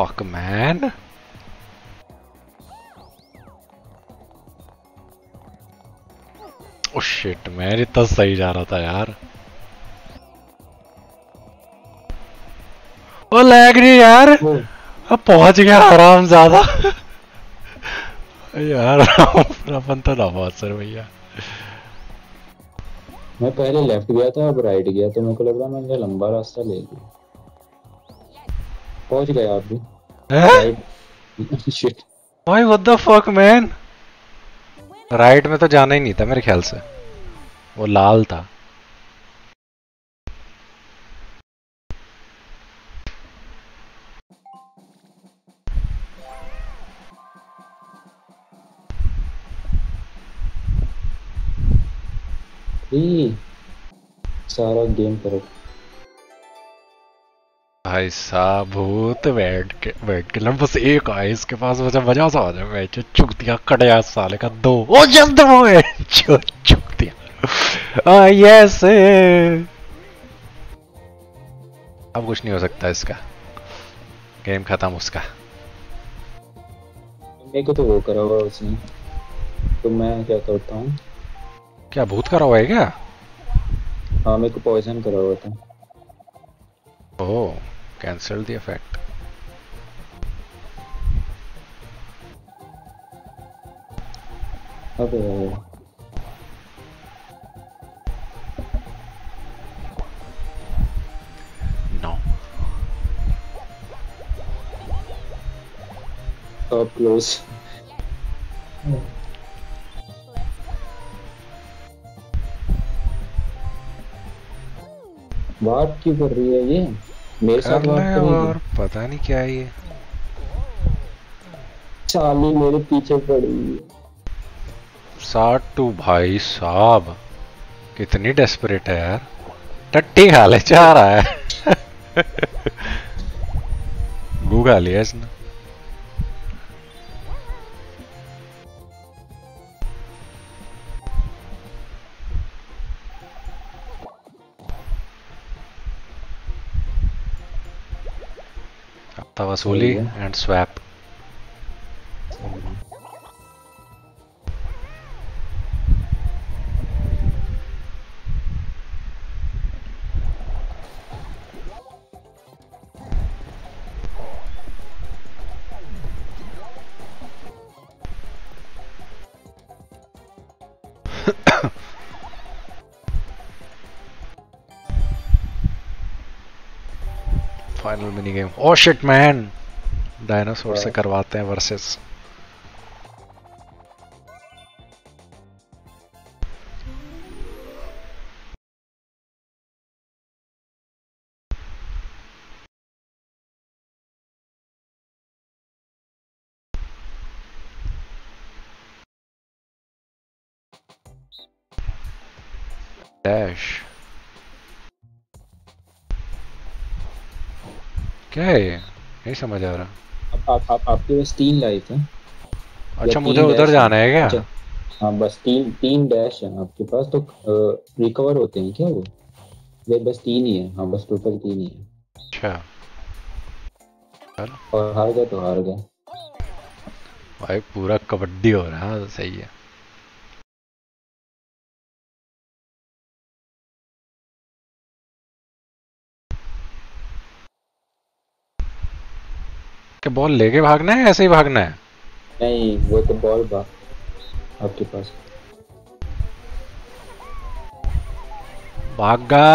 Fuck man oh shit man इतना सही जा रहा था यार। ओ लैग नहीं यार। वो अब पहुँच गया आराम ज़्यादा। यार अपन तो ना बहुत सर भैया। मैं पहले लेफ़्ट गया था अब राइट गया तो मेरे को लग रहा मैंने लंबा रास्ता ले लिया। पहुँच गया आप भी भाई what the fuck man right में तो जाना ही नहीं था मेरे ख्याल से। वो लाल था। सारा गेम पर भाई साहब भूत बैठ के बैठ के बस एक आए इसके पास मुझे मज़ा सा आ जाए चुक दिया कट गया साले का दो ओ जब दो है चुक दिया आ यस अब कुछ नहीं हो सकता इसका। गेम खत्म उसका। मेरे को तो वो करा हुआ उसने। तो मैं क्या करता हूँ? क्या भूत करा हुआ है क्या? हाँ मेरे को पॉइजन करा हुआ था। ओह। कैंसल द इफेक्ट अबे नो अप क्लोज बात क्यों कर रही है ये मेरे साथ बात कर करेगी। और पता नहीं क्या है ये। चाली मेरे पीछे पड़ी है। साठ टू भाई साहब कितनी डेस्परेट है यार। टट्टी खा ले चाह रहा है। गूगा लिया इसने। हफ़्ता वसूली सही final mini game oh shit man dinosaur से करवाते हैं वर्सेस डैश क्या है ये? नहीं समझ आ रहा। आप, आप, आप, आपके पास तीन लाइफ है। अच्छा मुझे उधर जाना है। क्या? अच्छा, हाँ बस तीन तीन डैश है आपके पास तो रिकवर होते हैं क्या वो? वे बस तीन ही है। हाँ बस टोटल तीन ही है। अच्छा। और हार गए तो हार गए। भाई पूरा कबड्डी हो रहा है सही है। क्या बॉल लेके भागना है ऐसे ही भागना है? नहीं वो तो बॉल बा आपके पास। भागा।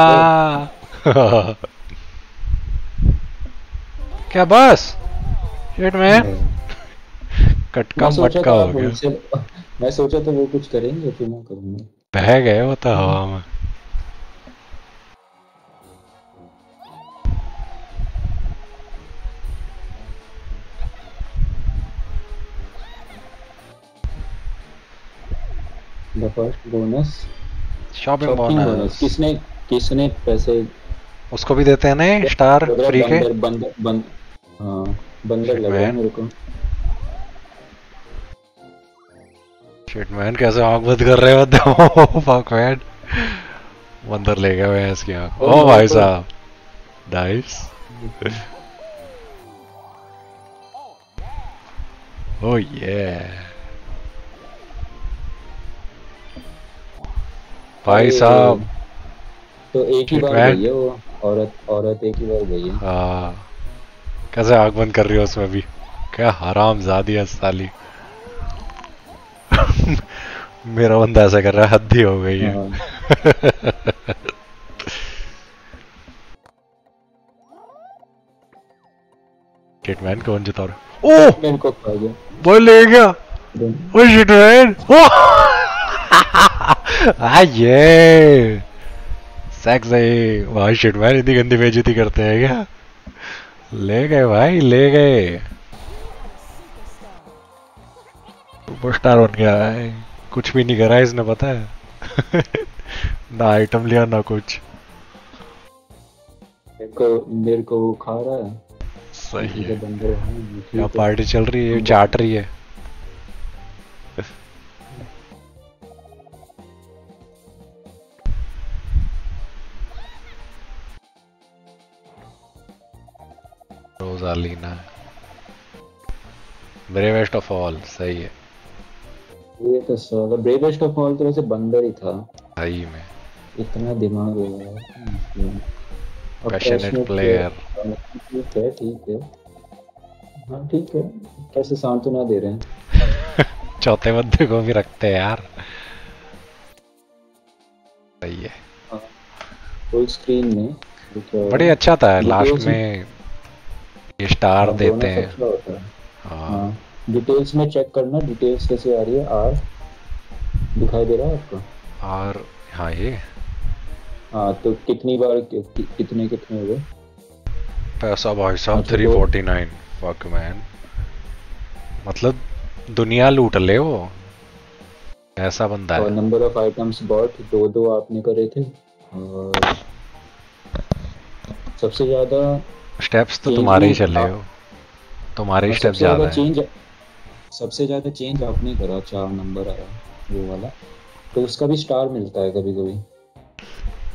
क्या बस? शिट में कटका मटका हो गया। मैं सोचा था वो कुछ करेंगे फिर मैं करूँगा। बह गए वो तो हवा में। The first bonus shopping bonus किसने किसने पैसे उसको भी देते हैं ना स्टार फ्री के? बंदर बंदर बंद हाँ बंदर लग रहा है मेरे को। शिट मैन कैसे आँख बंद कर रहे हो? फक मैन बंदर ले गया मैं इसकी आँख ओ, भाई साहब। नाइस ओ ये भाई साहब तो एक ही बार गई है वो औरत औरत एक ही बार गई है। हाँ कैसे आँख बंद कर रही हो उसमें भी क्या हराम जादी है साली। मेरा बंदा ऐसा कर रहा है हद्दी हो गई है। हाँ, किटमैन कौन जिता रहा है? ओह! मेरे को खा गया। वो ले गया। ओ शिट मैन ये। सेक्स है भाई शिट मैन इतनी गंदी बेइज्जती करते हैं क्या? ले गए भाई ले गए। सुपरस्टार बन गया है। कुछ भी नहीं करा इसने पता है? ना आइटम लिया ना कुछ। मेरे को मेरे को वो खा रहा है। सही है हैं। है। पार्टी चल रही है? चाट रही है। रोजालीना ब्रेवेस्ट ऑफ़ ऑल सही है। ये तो साला ब्रेवेस्ट ऑफ़ ऑल तरह से बंदर ही था। सही में। इतना दिमाग है यार। पैशनेट प्लेयर ठीक है ठीक है। हाँ ठीक है। कैसे सांत्वना दे रहे हैं? चौथे बंदे को भी रखते हैं यार। सही है। फुल स्क्रीन में। बड़े अच्छा था। लास्ट में ये स्टार हाँ, देते हैं। हाँ। हाँ। डिटेल्स में चेक करना डिटेल्स कैसे आ रही है आर दिखाई दे रहा है आपको? और हाँ ये। हाँ तो कितनी बार कि, कि, कितने कितने हुए? पैसा भाई साहब three forty nine fuck man मतलब दुनिया लूट ले वो। ऐसा बंदा है। नंबर ऑफ़ आइटम्स बॉट दो दो आपने करे थे। और सबसे ज़्यादा स्टेप्स तो तुम्हारे ही चले हो। तुम्हारे ही स्टेप्स ज़्यादा है। चेंज सबसे ज़्यादा चेंज आपने करा चार नंबर आया वो वाला। तो उसका भी स्टार मिलता है कभी कभी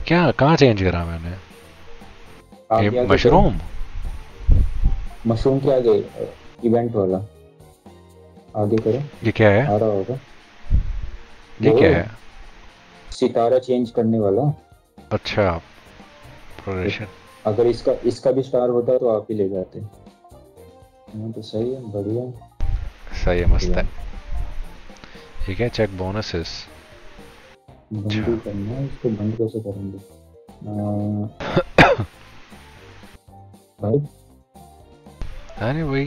क्या कहाँ चेंज करा मैंने? मशरूम मशरूम के आगे इवेंट वाला। आगे करो। ये क्या है? आ रहा होगा। ये क्या है? सितारा चेंज करने वाला। अच्छा। प्रोग्रेशन अगर इसका इसका भी स्टार होता तो आप ही ले जाते। हाँ तो सही है बढ़िया। सही है मस्त है। ठीक है चेक बोनसेस बंद करना है इसको बंद कैसे करेंगे? भाई? है नहीं वही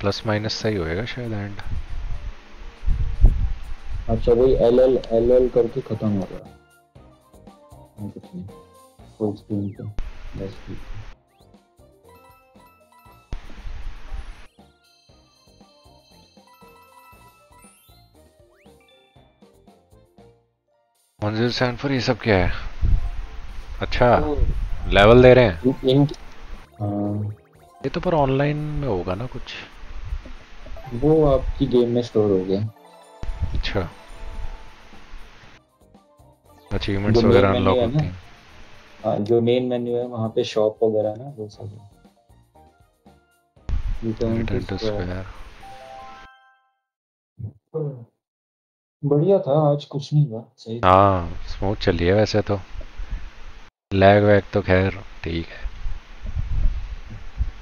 प्लस माइनस सही होएगा शायद एंड अच्छा वही एल एल एल एल करके खत्म हो रहा है हाँ, कुछ नहीं। फुल स्क्रीन पे। बस ठीक है मंजिल सैनफर ये सब क्या है? अच्छा तो लेवल दे रहे हैं। इन हाँ, ये तो पर ऑनलाइन में होगा ना कुछ? वो आपकी गेम में स्टोर हो गया। अच्छा। अचीवमेंट्स वगैरह अनलॉक होती हैं। हाँ, जो मेन मेन्यू है वहाँ पे शॉप वगैरह ना वो सब है। स्क्वायर बढ़िया था आज कुछ नहीं हुआ सही। हाँ स्मूथ चली है वैसे तो। लैग वैग तो खैर ठीक है।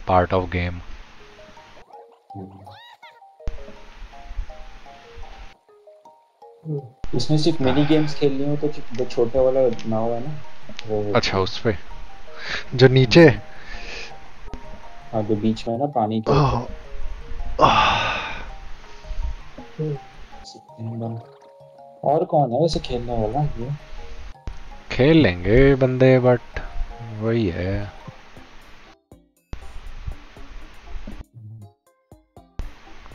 पार्ट ऑफ़ गेम इसमें सिर्फ़ मिनी गेम्स खेलनी हो तो जो छोटा वाला नाव है ना वो अच्छा उस पे। जो नीचे? हाँ जो बीच में ना पानी के। और कौन है वैसे खेलने वाला? ये? खेल लेंगे बंदे बट वही है।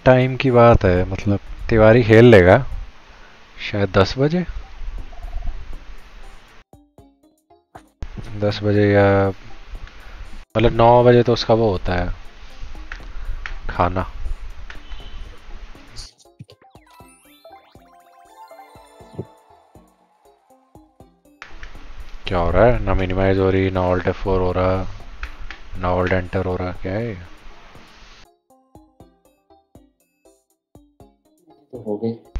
टाइम की बात है मतलब तिवारी खेल लेगा। शायद दस बजे? दस बजे या मतलब नौ बजे तो उसका वो होता है, खाना। क्या हो रहा है? ना मिनिमाइज हो रही, ना ऑल्ट एफ़ हो रहा, ना ऑल्ट एंटर हो रहा, क्या है? तो हो गई।